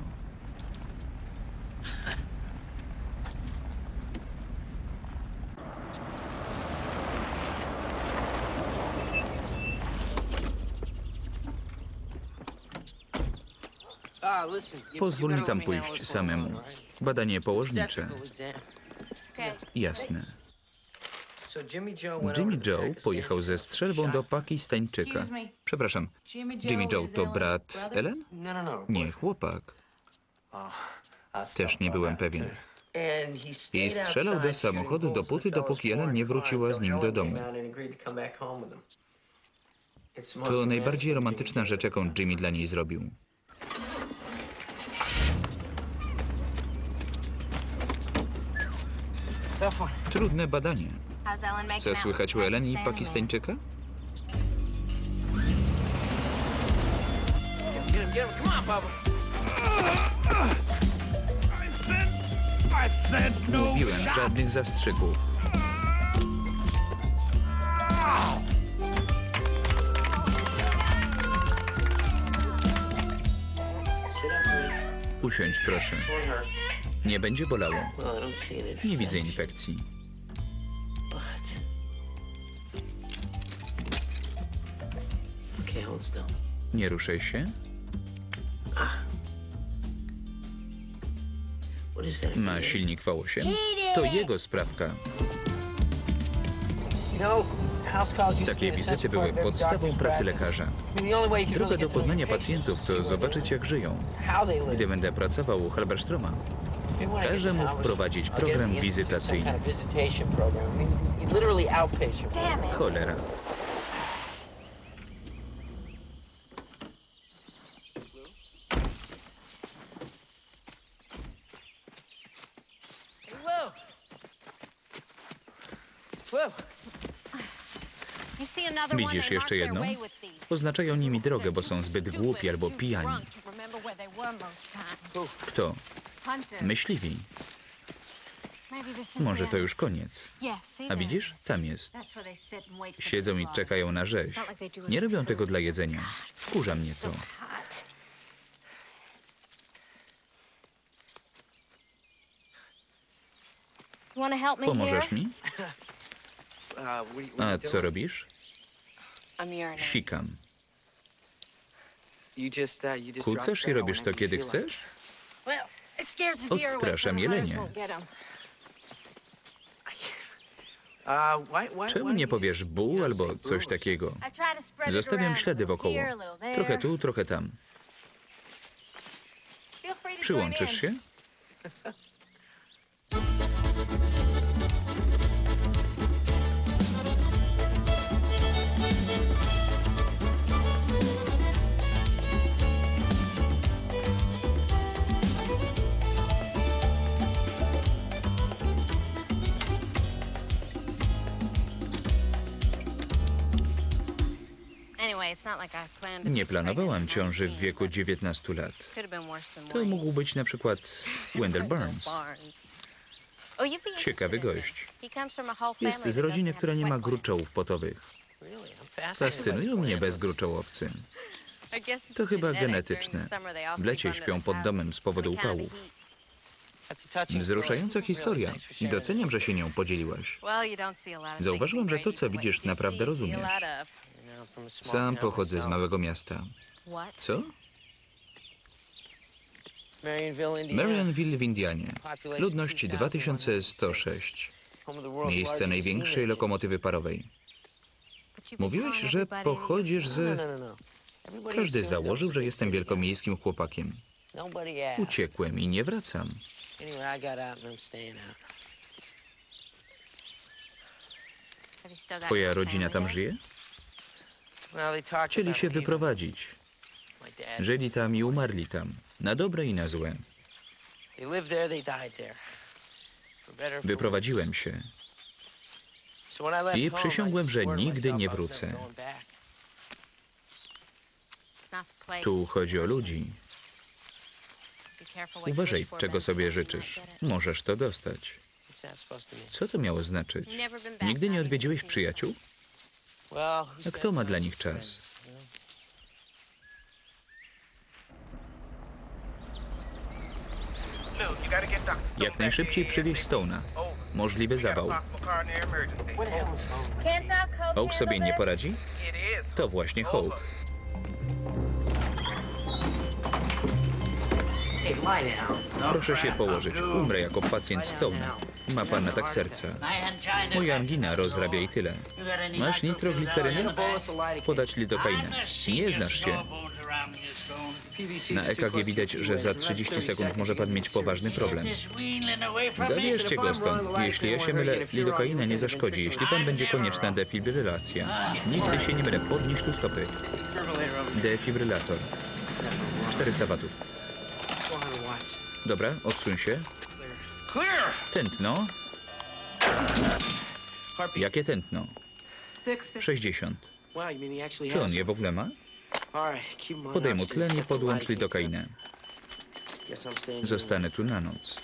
Pozwól mi tam pójść samemu. Badanie położnicze. Jasne. Jimmy Joe pojechał ze strzelbą do Pakistańczyka. Przepraszam, Jimmy Joe to brat Ellen? No, no, no. Nie, chłopak. Też nie byłem pewien. I strzelał do samochodu dopóty, dopóki Ellen nie wróciła z nim do domu. to najbardziej romantyczna rzecz, jaką Jimmy dla niej zrobił. Tough one. Trudne badanie. Co słychać u Ellen i? Pakistańczyka? Mówiłem, żadnych zastrzyków. Usiądź proszę. Nie będzie bolało. Nie widzę infekcji. Nie ruszaj się. Ma silnik V8. To jego sprawka. Takie wizyty były podstawą pracy lekarza. Droga do poznania pacjentów to zobaczyć, jak żyją. Gdy będę pracował u Halberstroma, To mu wprowadzić program wizytacyjny. Cholera. Widzisz jeszcze jedną? Oznaczają nimi drogę, bo są zbyt głupi albo pijani. Kto? Myśliwi. Może to już koniec. A widzisz? Tam jest. Siedzą i czekają na rzeź. Nie robią tego dla jedzenia. Wkurza mnie to. Pomożesz mi? A co robisz? Sikam. Kucasz i robisz to, kiedy chcesz? Well, it scares the deer away, Odstraszam jelenie. Uh, why, why, Czemu nie powiesz just, you bu know, albo coś takiego? Zostawiam ślady wokoło. Trochę tu, trochę tam. Przyłączysz się? Nie planowałam ciąży w 19, wieku but 19 lat. To mógł być na przykład Wendell Burns. Oh, Ciekawy gość. Jest z rodziny, która nie ma gruczołów potowych. Fascynują mnie bezgruczołowcy. To chyba genetyczne. W lecie śpią pod domem z powodu upałów. Wzruszająca historia. Doceniam, że się nią podzieliłaś. Things że to, co widzisz, naprawdę rozumiesz. Sam pochodzę z małego miasta. Co? Marionville, w Indianie. Ludność 2106. Home of the world's Miejsce największej lokomotywy parowej. Mówiłeś, że pochodzisz z... Każdy założył, że jestem wielkomiejskim chłopakiem. Uciekłem i nie wracam. Twoja rodzina tam żyje? Chcieli się wyprowadzić. Żyli tam i umarli tam. Na dobre i na złe. Wyprowadziłem się. I przysiągłem, że nigdy nie wrócę. Tu chodzi o ludzi. Uważaj, czego sobie życzysz. Możesz to dostać. Co to miało znaczyć? Nigdy nie odwiedziłeś przyjaciół? A kto ma dla nich czas? Jak najszybciej przywieź Stone'a. Możliwy zawał. Hawk sobie nie poradzi? To właśnie Hawk. Proszę się położyć. Umrę jako pacjent Stone'a. Ma pan atak serca. Moja angina rozrabia i tyle. Masz nitroglicerynę? Podać lidokainę. Nie znasz się. Na EKG widać, że za 30 sekund może pan mieć poważny problem. Zabierzcie go stąd. Jeśli ja się mylę, lidokaina nie zaszkodzi, jeśli pan będzie konieczna defibrylacja. Nigdy się nie mylę. Podnieś tu stopy. Defibrylator. 400 watów. 400 watts. Dobra, odsuń się. Tętno. Jakie tętno? 60. Wow, you mean he actually Czy on je w ogóle ma? Podaj mu tlen i podłącz lidokainę. Zostanę tu na noc.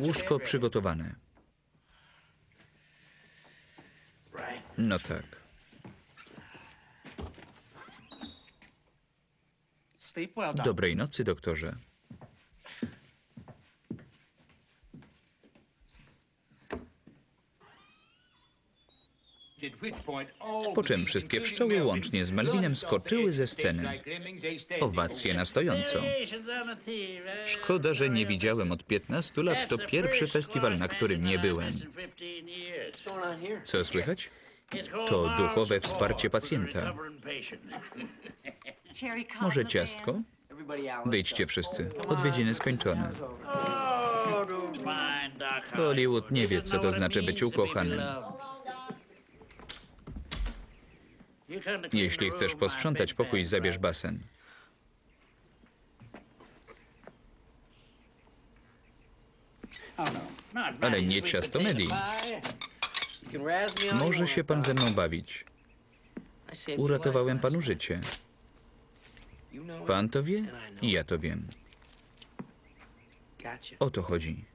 Łóżko przygotowane. No tak. Dobrej nocy, doktorze. Po czym wszystkie pszczoły łącznie z Melvinem skoczyły ze sceny. Owacje na stojąco. Szkoda, że nie widziałem od 15 lat. To pierwszy festiwal, na którym nie byłem. Co słychać? To duchowe wsparcie pacjenta. Może ciastko? Wyjdźcie wszyscy. Odwiedziny skończone. Hollywood nie wie, co to znaczy być ukochanym. Jeśli chcesz posprzątać pokój, zabierz basen. Ale nie ciasto Medi. You can razz me all you Może się pan ze mną bawić. Uratowałem panu życie. Pan to wie I ja to wiem. O to chodzi.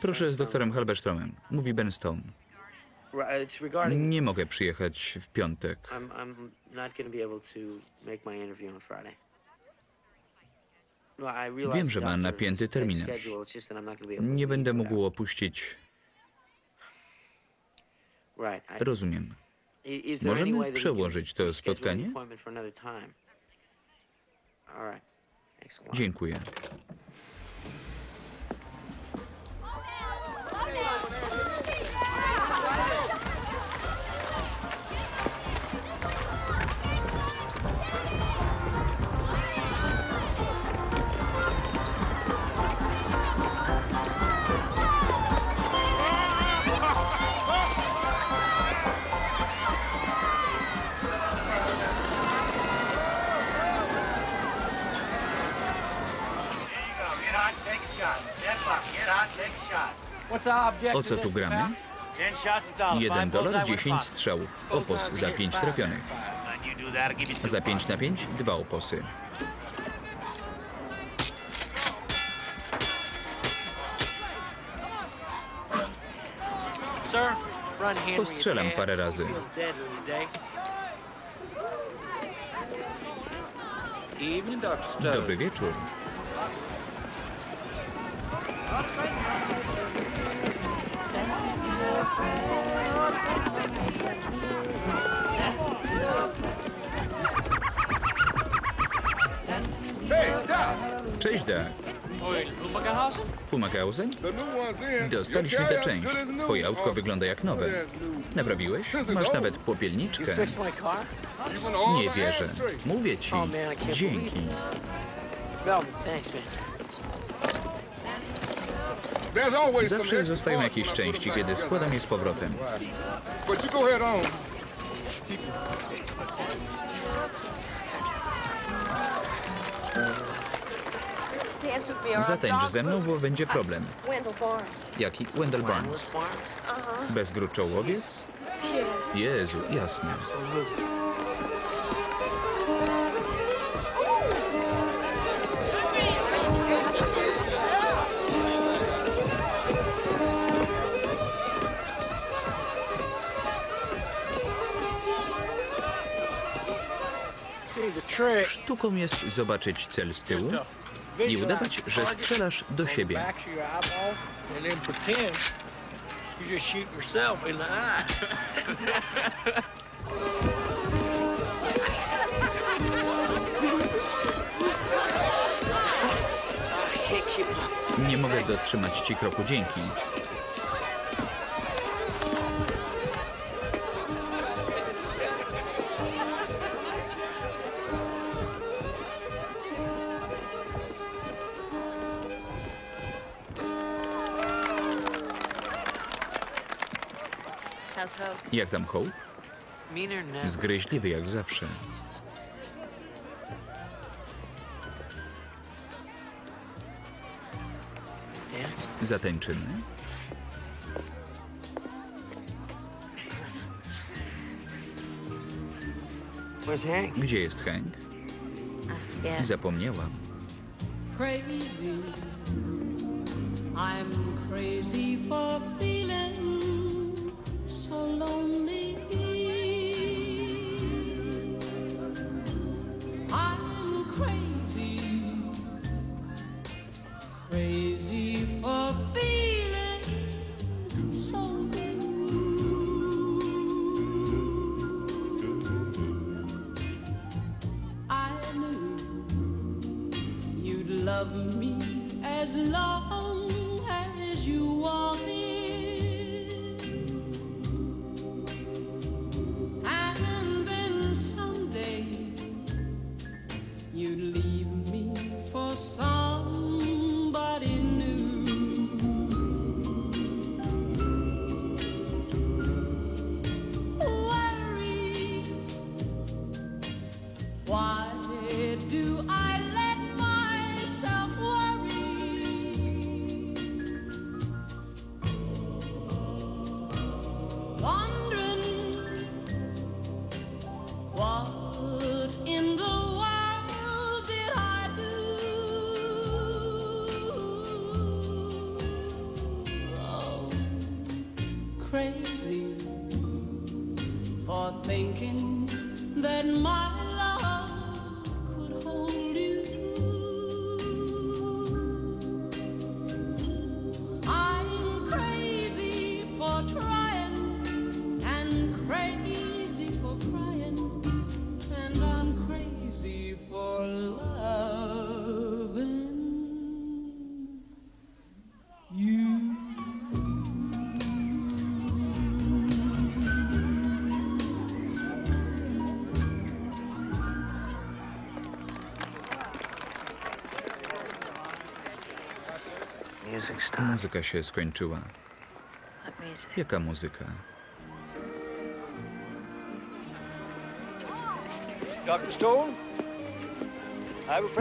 Proszę z doktorem Halberstromem. Mówi Ben Stone. Regarding. Nie mogę przyjechać w piątek. Wiem, że ma napięty terminarz. Nie będę mógł opuścić. Rozumiem. Możemy przełożyć to spotkanie? appointment O co tu gramy? Jeden dolar, 10 strzałów. Opos za 5 trafionych. Za 5 na 5 dwa oposy. Postrzelam parę razy. Dobry wieczór. Cześć, Doug. Fumagausen? Dostaliśmy tę część. Twoje autko wygląda jak nowe. Naprawiłeś? Masz nawet popielniczkę. Nie wierzę. Mówię ci. Oh, Dzięki. Melvin, thanks, man. Zawsze zostają jakieś części, kiedy składam je z powrotem. Zatańcz ze mną, bo będzie problem. Jaki? Wendell Barnes. Bezgruczołowiec? Jezu, jasne. Sztuką jest zobaczyć cel z tyłu i udawać, że strzelasz do siebie. Nie mogę dotrzymać ci kroku dzięki. Jak tam Hope? Zgryźliwy jak zawsze. Zatańczymy? Gdzie jest Hank? Zapomniałam. crazy. I'm crazy for feeling so lonely. Muzyka się skończyła. Jaka muzyka?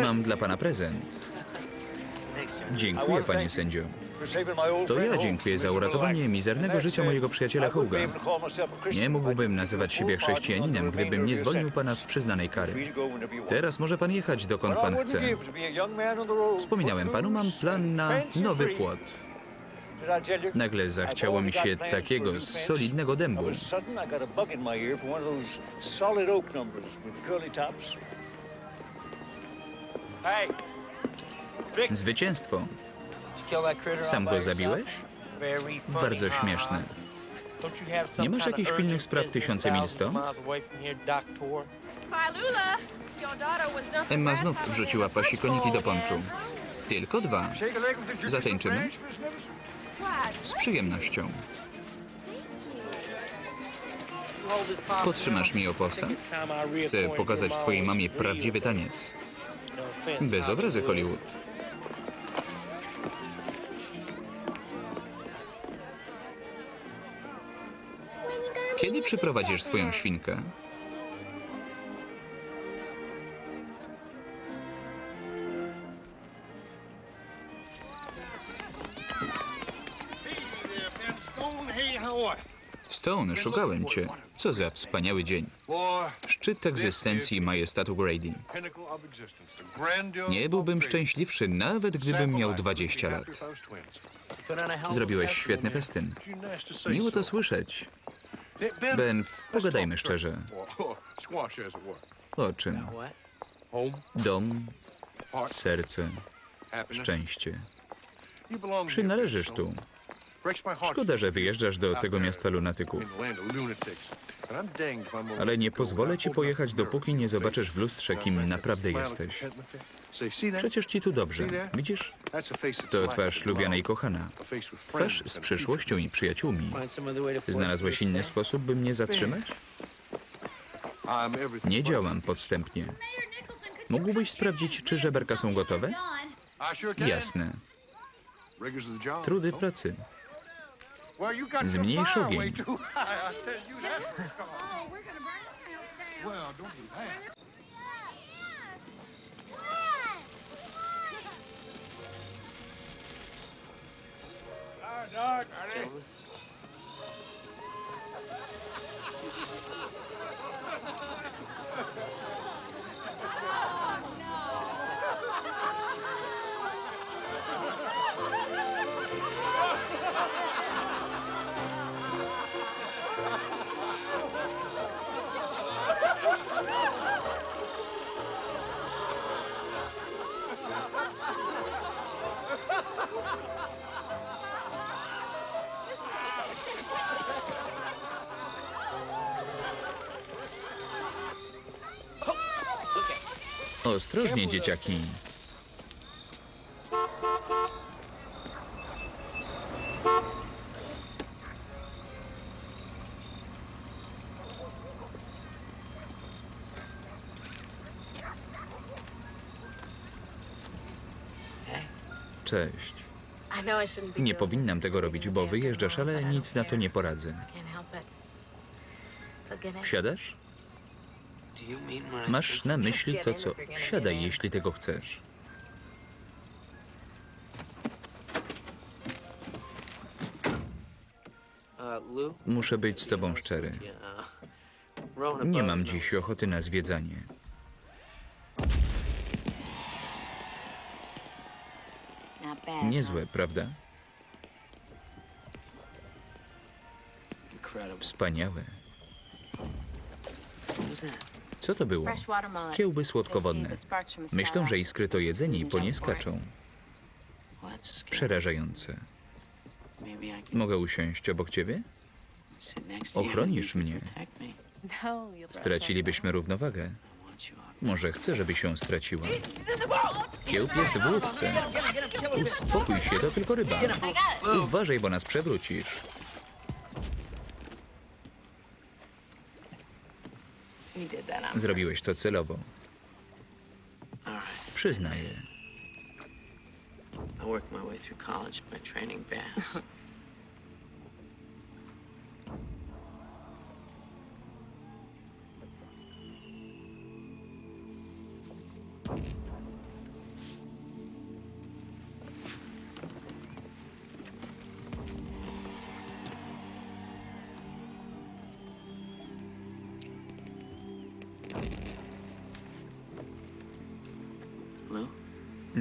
Mam dla pana prezent. Dziękuję, panie sędzio. To ja dziękuję za uratowanie mizernego życia mojego przyjaciela Hoga. Nie mógłbym nazywać siebie chrześcijaninem, gdybym nie zwolnił pana z przyznanej kary. Teraz może pan jechać dokąd pan chce. Wspominałem panu, mam plan na nowy płot. Nagle zachciało mi się takiego solidnego dębu. Zwycięstwo. Sam go zabiłeś? Bardzo śmieszne. Nie masz jakichś pilnych spraw tysiące mil stąd? Emma znów wrzuciła pasikoniki do ponczu. Tylko dwa. Zatańczymy? Z przyjemnością. Potrzymasz mi oposa? Chcę pokazać twojej mamie prawdziwy taniec. Bez obrazy, Hollywood. Kiedy przyprowadzisz swoją świnkę? Stone, szukałem cię. Co za wspaniały dzień. Szczyt egzystencji majestatu Grady. Nie byłbym szczęśliwszy, nawet gdybym miał 20 lat. Zrobiłeś świetny festyn. Miło to słyszeć. Ben, pogadajmy szczerze. O czym? Dom, serce, szczęście. Przynależysz tu. Szkoda, że wyjeżdżasz do tego miasta lunatyków. Ale nie pozwolę ci pojechać, dopóki nie zobaczysz w lustrze, kim naprawdę jesteś. Przecież ci tu dobrze. Widzisz? To twarz lubiana i kochana. Twarz z przyszłością i przyjaciółmi. Znalazłeś inny sposób, by mnie zatrzymać? Nie działam podstępnie. Mógłbyś sprawdzić, czy żeberka są gotowe? Jasne. Trudy pracy. Zmniejsz ogień. dog. All right. Ostrożnie, dzieciaki. Cześć. Nie powinnam tego robić, bo wyjeżdżasz, ale nic na to nie poradzę. Wsiadasz? Do you mean when I Masz na myśli to, co... Wsiadaj, jeśli tego chcesz. Muszę być z tobą szczery. Nie mam dziś ochoty na zwiedzanie. Niezłe, prawda? Wspaniałe. Co to było? Kiełby słodkowodne. Myślą, że iskry to jedzenie i po nie skaczą. Przerażające. Mogę usiąść obok ciebie? Ochronisz mnie. Stracilibyśmy równowagę. Może chcę, żeby się straciła. Kiełb jest w łódce. Uspokój się, to tylko ryba. Uważaj, bo nas przewrócisz. You did that. I'm Zrobiłeś to celowo. Przyznaję. I worked my way through college by training bass.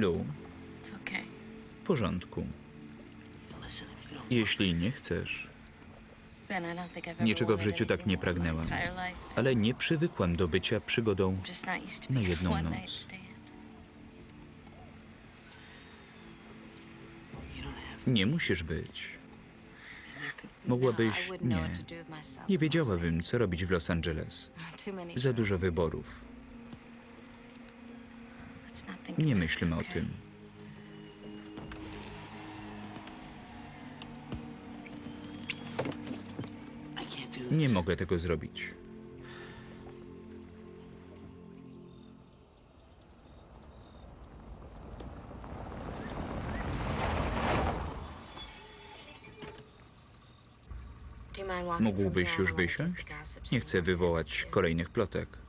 Lu, w porządku. Jeśli nie chcesz, niczego w życiu tak nie pragnęłam. Ale nie przywykłam do bycia przygodą na jedną noc. Nie musisz być. Mogłabyś... Nie. Nie wiedziałabym, co robić w Los Angeles. Za dużo wyborów. Nie myślmy o tym. Nie mogę tego zrobić. Mógłbyś już wysiąść? Nie chcę wywołać kolejnych plotek.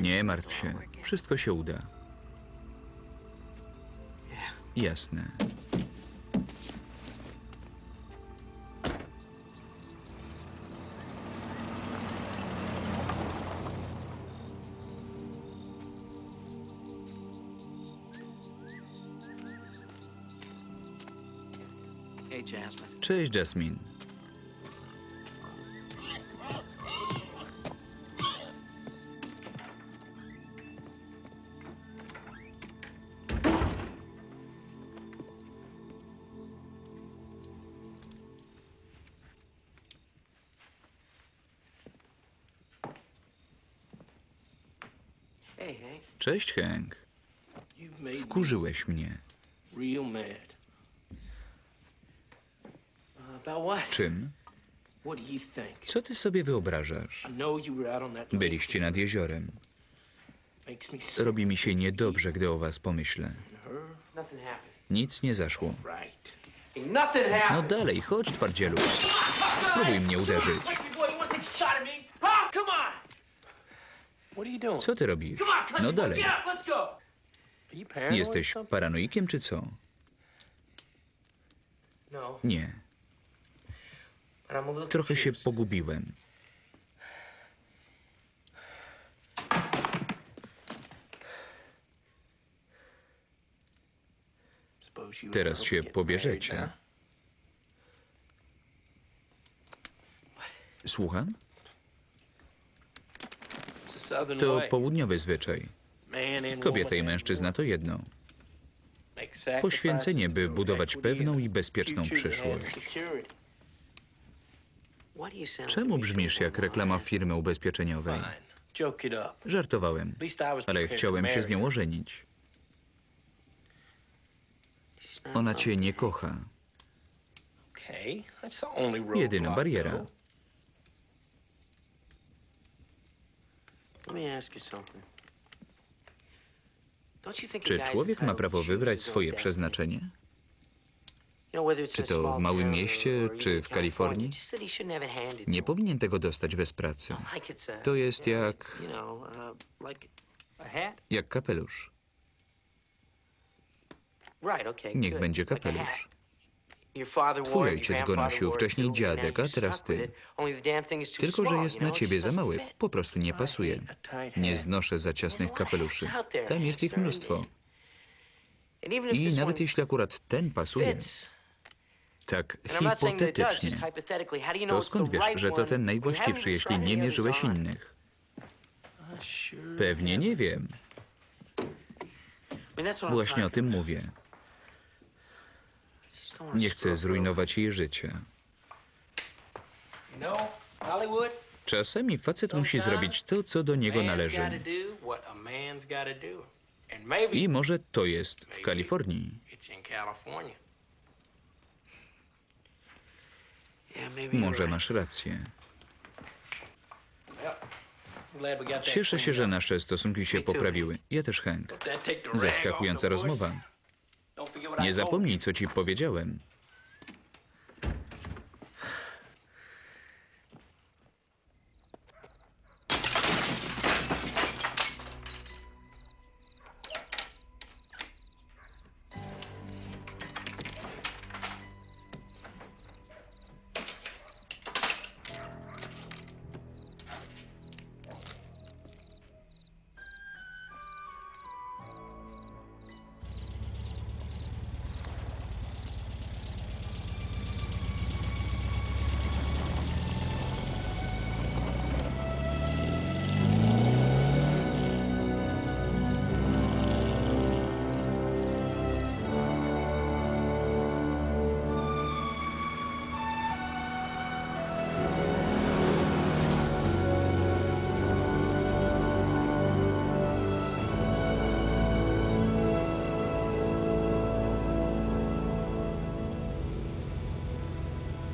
Nie martw się. Wszystko się uda. Jasne. Cześć, Jasmine. Cześć, Hank. Wkurzyłeś mnie. Uh? Czym? Co ty sobie wyobrażasz? Byliście nad jeziorem. Robi mi się niedobrze, gdy o was pomyślę. Nic nie zaszło. No dalej, chodź, twardzielu. Spróbuj mnie uderzyć. Boy, you want to take a shot at me? Huh? Come on. What are you doing? Co ty robisz? Come on, country No dalej. get up, let's go. Are you paranoid or Jesteś something? paranoikiem czy co? No, Nie. Trochę się pogubiłem. Teraz się pobierzecie. Słucham? To południowy zwyczaj. Kobieta i mężczyzna to jedno. Poświęcenie, by budować pewną i bezpieczną przyszłość. Czemu brzmisz jak reklama firmy ubezpieczeniowej? Żartowałem, ale chciałem się z nią ożenić. Ona cię nie kocha. Jedyna bariera. though. Let me ask you something. Don't you think a Czy człowiek ma prawo wybrać swoje przeznaczenie? Czy to w małym mieście, czy w Kalifornii? Nie powinien tego dostać bez pracy. To jest jak, uh, jak kapelusz. Niech będzie kapelusz. Twój ojciec go nosił, wcześniej dziadek, a teraz ty. Tylko, że jest na ciebie za mały. Po prostu nie pasuje. Nie znoszę zaciasnych kapeluszy. Tam jest ich mnóstwo. I nawet jeśli akurat ten pasuje, tak hipotetycznie, to skąd wiesz, że to ten najwłaściwszy, jeśli nie mierzyłeś innych? Pewnie nie wiem. Właśnie o tym mówię. Nie chcę zrujnować jej życia. Czasami facet musi zrobić to, co do niego należy. I może to jest w Kalifornii. Może masz rację. Cieszę się, że nasze stosunki się poprawiły. Ja też, Hank. Zaskakująca rozmowa. Don't forget what I Nie zapomnij, co ci powiedziałem.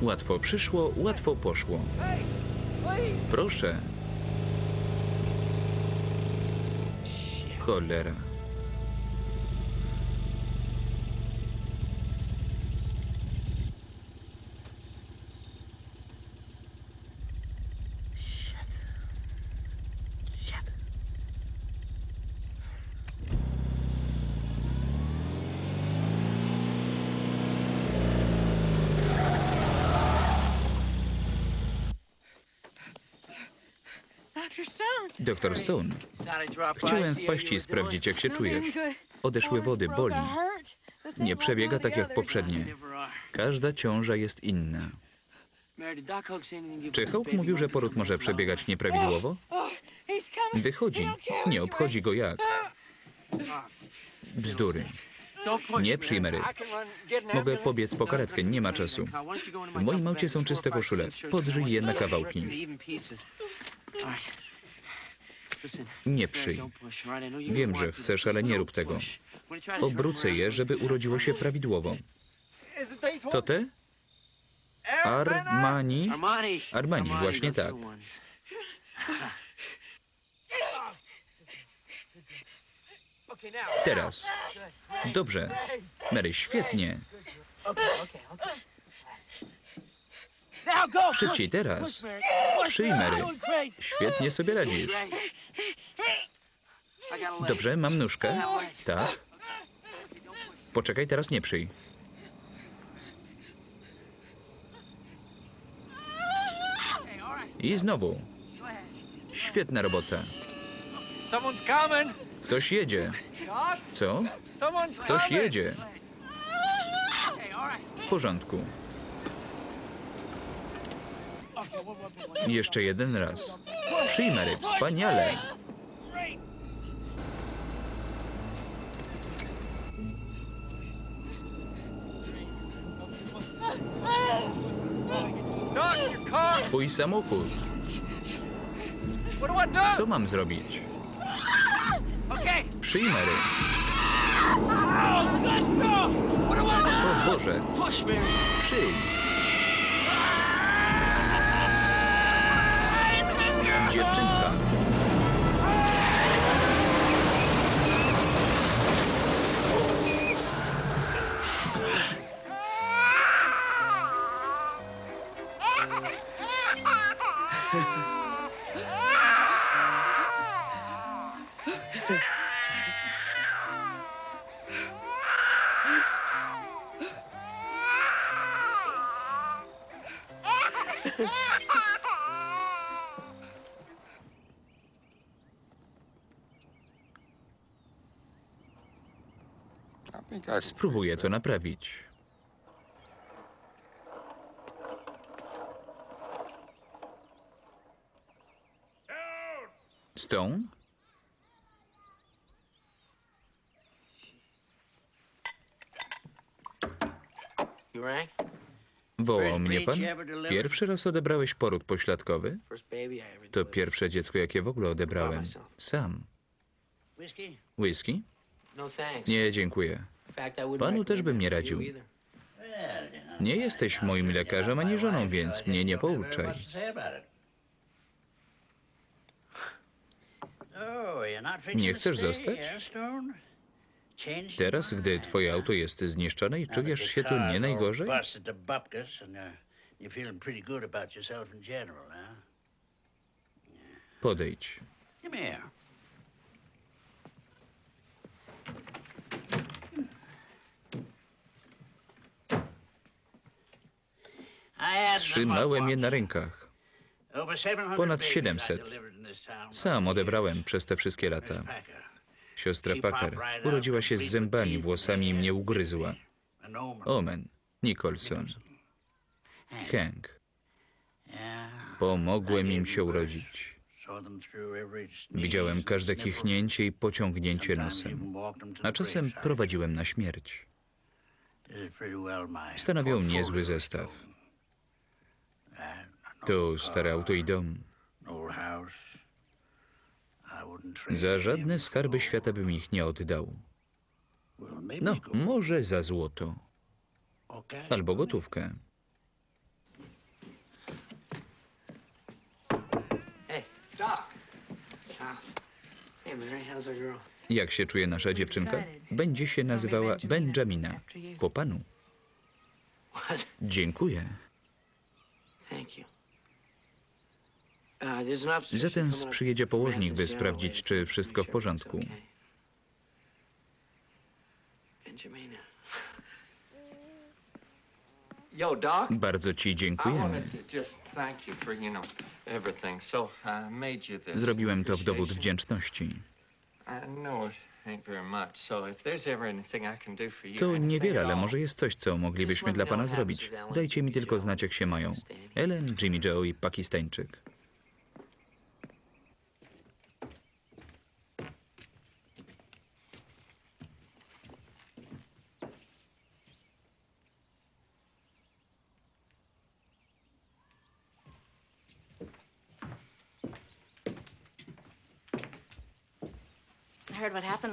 Łatwo przyszło, łatwo poszło. Proszę. Cholera. Doktor Stone, chciałem wpaść i sprawdzić, jak się czujesz. Odeszły wody, boli. Nie przebiega tak jak poprzednie. Każda ciąża jest inna. Czy Hawk mówił, że poród może przebiegać nieprawidłowo? Wychodzi. Nie obchodzi go jak. Bzdury. Nie przyjmę ryb. Mogę pobiec po karetkę, nie ma czasu. W moim aucie są czyste koszule. Podrzyj je na kawałki. Nie przyj. Wiem, że chcesz, ale nie rób tego. Obrócę je, żeby urodziło się prawidłowo. To te? Armani? Armani, właśnie tak. Teraz. Dobrze. Mary, świetnie. Szybciej teraz. Przyj, Mary. Świetnie sobie radzisz. Dobrze, mam nóżkę. Tak. Poczekaj, teraz nie przyj. I znowu. Świetna robota. Ktoś jedzie. Co? Ktoś jedzie. W porządku. Jeszcze jeden raz. Mary, wspaniale. Twój samochód. Co mam zrobić? I O Boże. Push me. Przyj. Spróbuję to naprawić. Stone? Wołał mnie pan? Pierwszy raz odebrałeś poród pośladkowy? To pierwsze dziecko, jakie w ogóle odebrałem. Sam. Whisky? No. Nie, dziękuję. Panu też bym nie radził. Nie jesteś moim lekarzem ani żoną, więc mnie nie pouczaj. Nie chcesz zostać? Teraz, gdy twoje auto jest zniszczone i czujesz się tu nie najgorzej? Busted Trzymałem je na rękach. over 700 Ponad babies I 700. delivered in this town. Sam odebrałem przez te wszystkie lata. Siostra Packer urodziła się z zębami, włosami i mnie ugryzła. Omen. Nicholson, Hank. Pomogłem im się urodzić. Widziałem każde kichnięcie i pociągnięcie nosem. A czasem prowadziłem na śmierć. Stanowią niezły zestaw. To stare auto i dom. Za żadne skarby świata bym ich nie oddał. No, może za złoto. Albo gotówkę. Jak się czuje nasza dziewczynka? Będzie się nazywała Benjamina. Po panu. Dziękuję. Thank you. Zatem przyjedzie położnik, by sprawdzić, czy wszystko w porządku. Bardzo ci dziękujemy. Zrobiłem to w dowód wdzięczności. To niewiele, ale może jest coś, co moglibyśmy dla pana zrobić. Dajcie mi tylko znać, jak się mają. Ellen, Jimmy Joe i Pakistańczyk.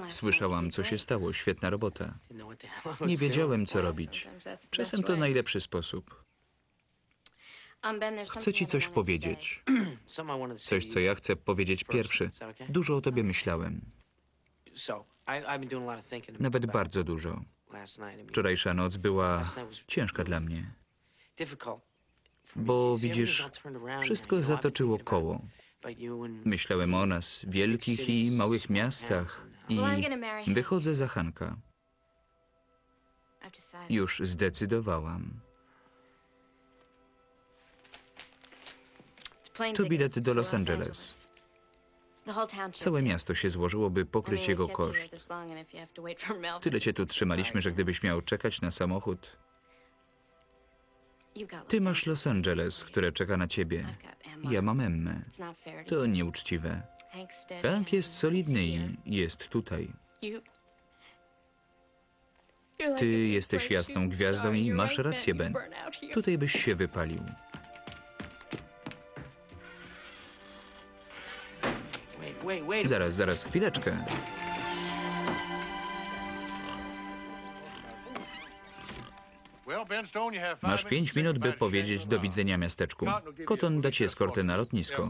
Słyszałam, co się stało. Świetna robota. Nie wiedziałem, co robić. Czasem to najlepszy sposób. Um, Chcę ci coś powiedzieć. Coś, co ja chcę powiedzieć pierwszy. Dużo o tobie myślałem. Nawet bardzo dużo. Wczorajsza noc była ciężka dla mnie, bo widzisz, wszystko zatoczyło koło. Myślałem o nas, wielkich i małych miastach i wychodzę za Hanka. Już zdecydowałam. To bilet do Los Angeles. Całe miasto się złożyło, by pokryć jego koszt. Tyle cię tu trzymaliśmy, że gdybyś miał czekać na samochód. Ty masz Los Angeles, które czeka na ciebie. Ja mam Emmę. To nieuczciwe. Hank jest solidny i jest tutaj. Ty jesteś jasną gwiazdą i masz rację, Ben. Tutaj byś się wypalił. Zaraz, zaraz, chwileczkę. Masz pięć minut, by powiedzieć do widzenia miasteczku. Koton da ci eskortę na lotnisko.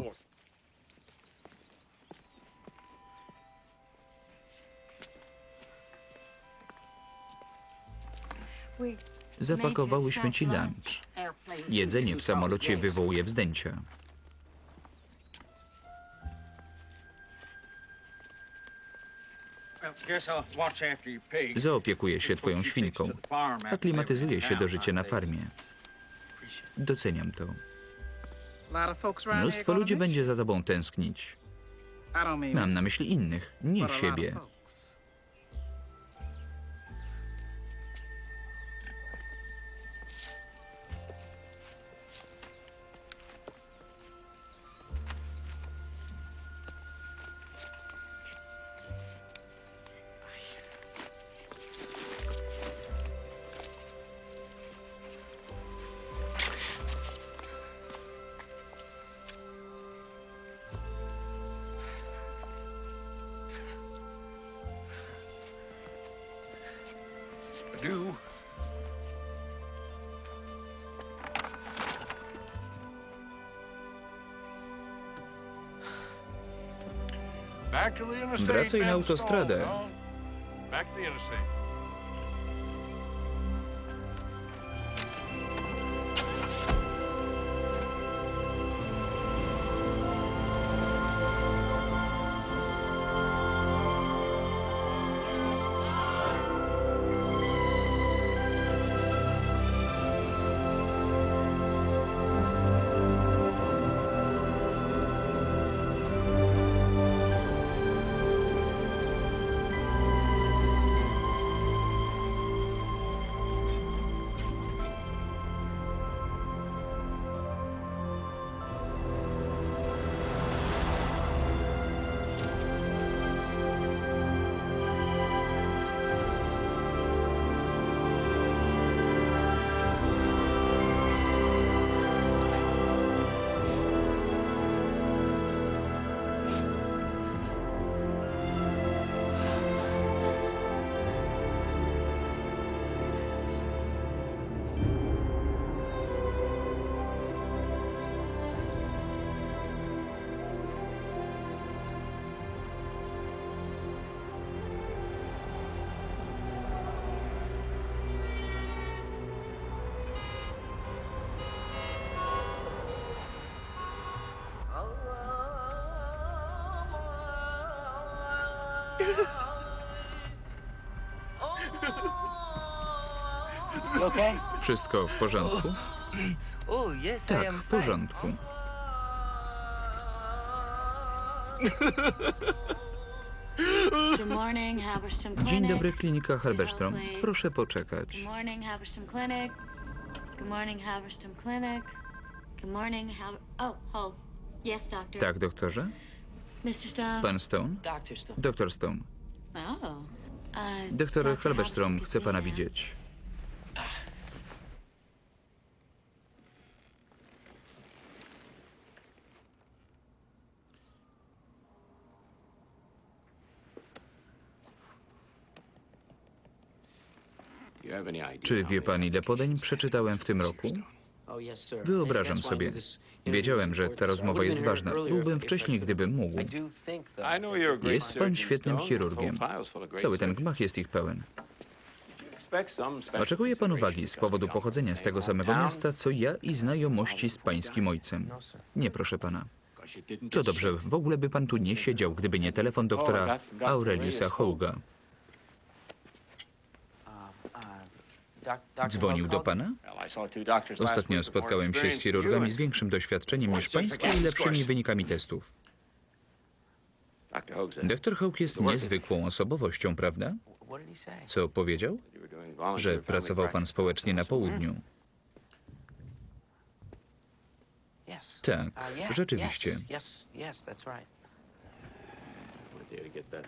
Zapakowałyśmy ci lunch. Jedzenie w samolocie wywołuje wzdęcia. Zaopiekuję się twoją świnką. Aklimatyzuję się do życia na farmie. Doceniam to. Mnóstwo ludzi będzie za tobą tęsknić. Mam na myśli innych, nie siebie. Wracaj na autostradę. Wszystko w porządku? Tak, w porządku. Dzień dobry, klinika Halberstrom. Proszę poczekać. Oh. Tak, doktorze? Pan Stone? Dr. Stone. Doktor Stone. Oh. Uh, Doktor. Halberstrom chce pana widzieć. Czy wie pan, ile podań przeczytałem w tym roku? Wyobrażam sobie. Wiedziałem, że ta rozmowa jest ważna. Byłbym wcześniej, gdybym mógł. Jest pan świetnym chirurgiem. Cały ten gmach jest ich pełen. Oczekuje pan uwagi z powodu pochodzenia z tego samego miasta, co ja i znajomości z pańskim ojcem. Nie, proszę pana. To dobrze, w ogóle by pan tu nie siedział, gdyby nie telefon doktora Aureliusa Hołga. Doc- Dr. Dzwonił Hogue do called? pana? Ostatnio spotkałem się z chirurgami z większym doświadczeniem niż pańskie i lepszymi wynikami testów. Doktor Hołk jest niezwykłą osobowością, prawda? Co powiedział? Że pracował pan społecznie na południu. Tak, Uh, rzeczywiście.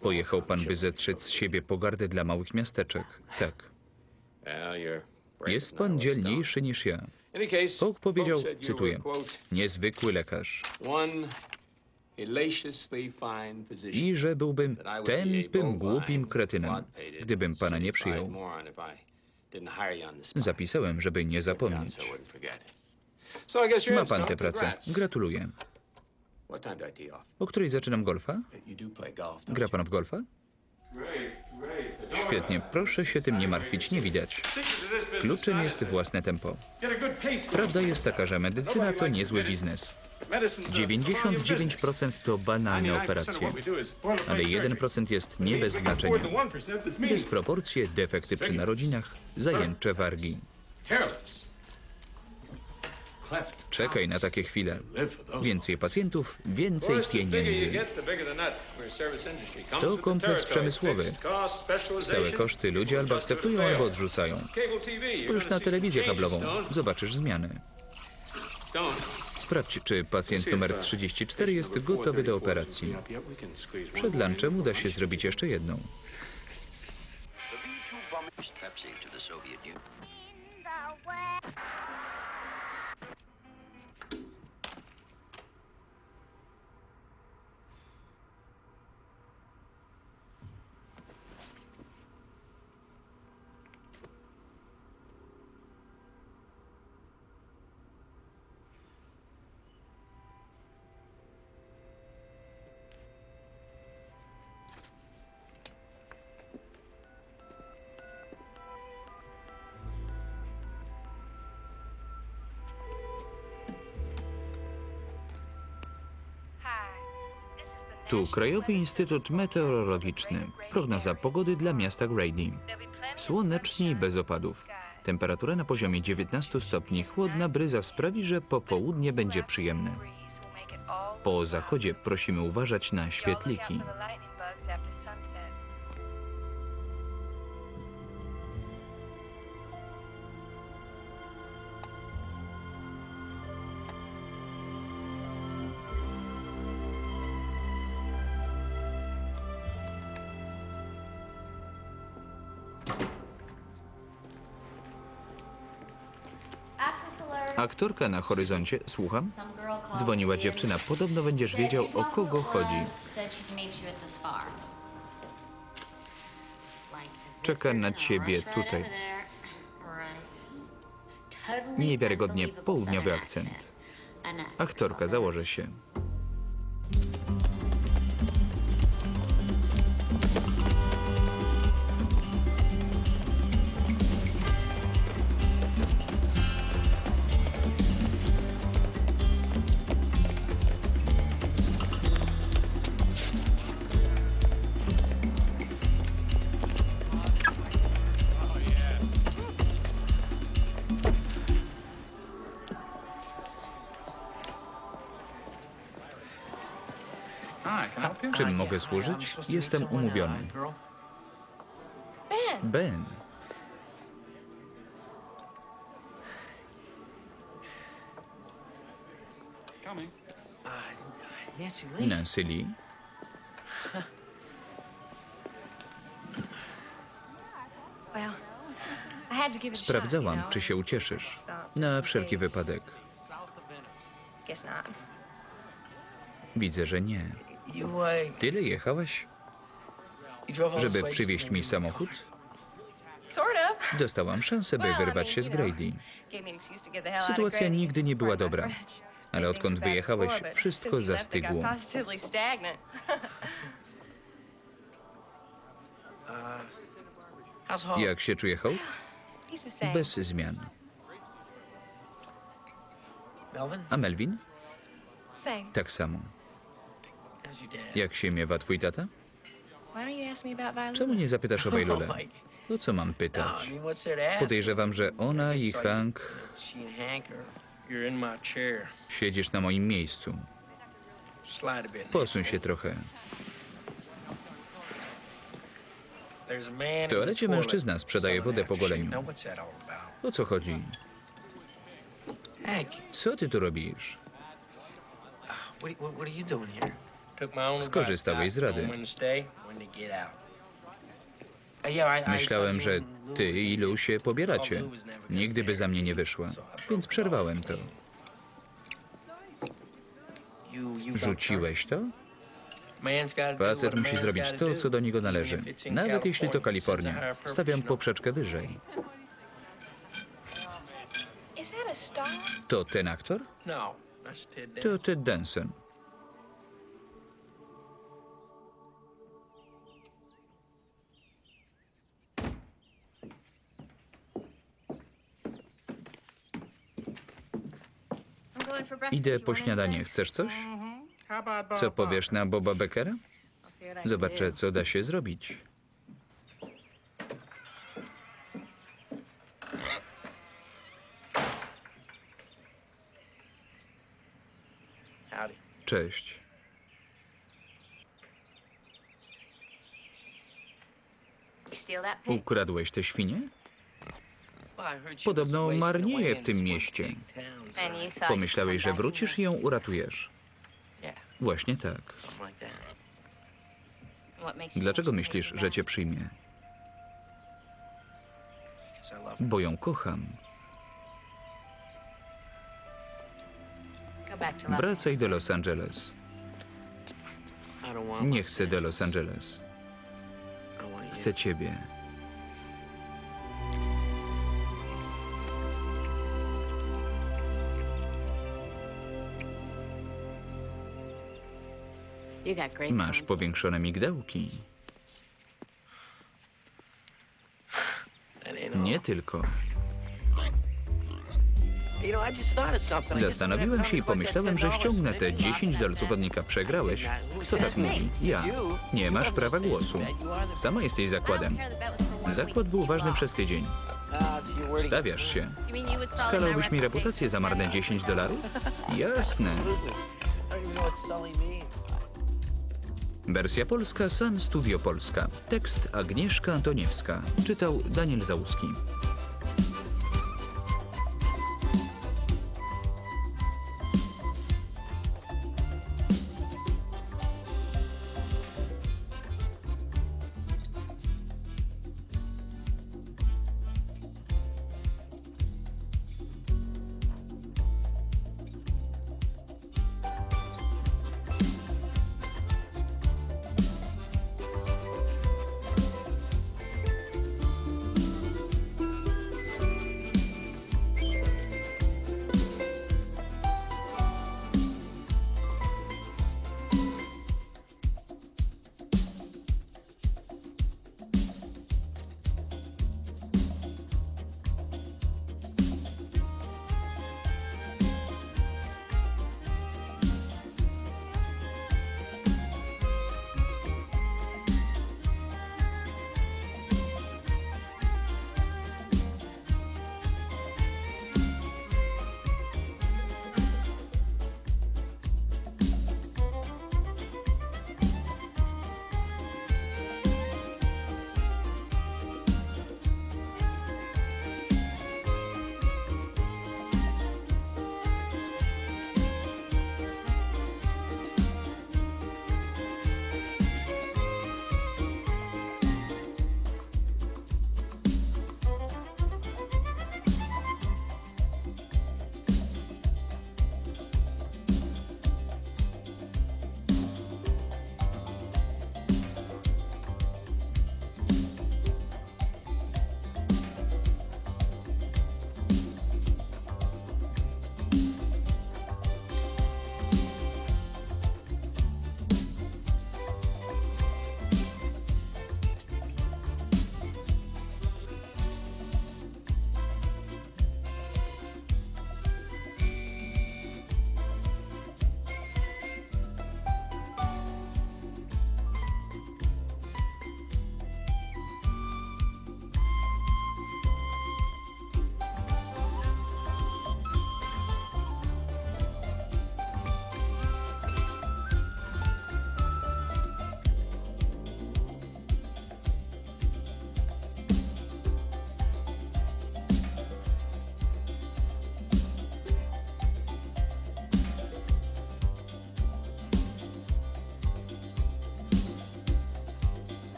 Pojechał pan, by zetrzeć z siebie pogardę dla małych miasteczek. Tak. Jest pan dzielniejszy niż ja. Hołk powiedział, cytuję, niezwykły lekarz. I że byłbym tępym, głupim kretynem, gdybym pana nie przyjął. Zapisałem, żeby nie zapomnieć. Ma pan tę pracę. Gratuluję. O której zaczynam golfa? Gra pan w golfa? Świetnie, proszę się tym nie martwić, nie widać. Kluczem jest własne tempo. Prawda jest taka, że medycyna to niezły biznes. 99% to banalne operacje, ale 1% jest nie bez znaczenia. Dysproporcje, defekty przy narodzinach, zajęcze wargi. Czekaj na takie chwile. Więcej pacjentów, więcej pieniędzy. To kompleks przemysłowy. Stałe koszty ludzie albo akceptują, albo odrzucają. Spójrz na telewizję kablową, zobaczysz zmiany. Sprawdź, czy pacjent numer 34 jest gotowy do operacji. Przed lunchem uda się zrobić jeszcze jedną. Pepsi to the Soviet Union. Tu Krajowy Instytut Meteorologiczny. Prognoza pogody dla miasta Grady. Słonecznie i bez opadów. Temperatura na poziomie 19 stopni. Chłodna bryza sprawi, że popołudnie będzie przyjemne. Po zachodzie prosimy uważać na świetliki. Aktorka na horyzoncie, słucham? Dzwoniła dziewczyna, podobno będziesz wiedział, o kogo chodzi. Czeka na ciebie tutaj. Niewiarygodnie południowy akcent. Aktorka, założę się. Mogę służyć? Jestem umówiony. Ben. Nancy Lee. Sprawdzałam, czy się ucieszysz. Na wszelki wypadek. Widzę, że nie. Uh, Tyle this żeby przywieźć mi samochód? Dostałam szansę, by wyrwać się z Grady. Sytuacja nigdy nie była dobra. Ale odkąd wyjechałeś, wszystko zastygło. Hall? Jak się czuje Hope? Bez zmian. A Melvin? Tak samo. Jak się miewa twój tata? Czemu nie zapytasz o Wailule? Oh, my- O co mam No, pytać? To? Podejrzewam, że ona i Hank siedzisz na moim miejscu. Posuń się trochę. W toalecie mężczyzna sprzedaje wodę po goleniu. O co chodzi? Hank, Co ty tu robisz? Skorzystałeś z rady. Myślałem, że ty i Lu się pobieracie. Nigdy by za mnie nie wyszła. Więc przerwałem to. Rzuciłeś to? Facet musi zrobić to, co do niego należy. Nawet jeśli to Kalifornia. Stawiam poprzeczkę wyżej. To ten aktor? No, To Ted Danson. Idę po śniadanie. Chcesz coś? Co powiesz na Boba Beckera? Zobaczę, co da się zrobić. Cześć. Ukradłeś te świnie? Well, I heard she was Podobno marnieje w tym mieście. Pomyślałeś, że wrócisz i ją uratujesz. Właśnie tak. Dlaczego myślisz, że cię przyjmie? Bo ją kocham. Wracaj do Los Angeles. Nie chcę do. Los Angeles. Chcę ciebie. Masz powiększone migdałki. Nie tylko. Zastanowiłem się i pomyślałem, że ściągnę te $10. 10 dolców od Nika. Przegrałeś? Kto tak mówi? Ja. Nie masz prawa głosu. Sama jesteś zakładem. Zakład był ważny przez tydzień. Stawiasz się. Skalałbyś mi reputację za marne 10 dolarów? Jasne. Wersja polska San Studio Polska. Tekst Agnieszka Antoniewska. Czytał Daniel Załuski.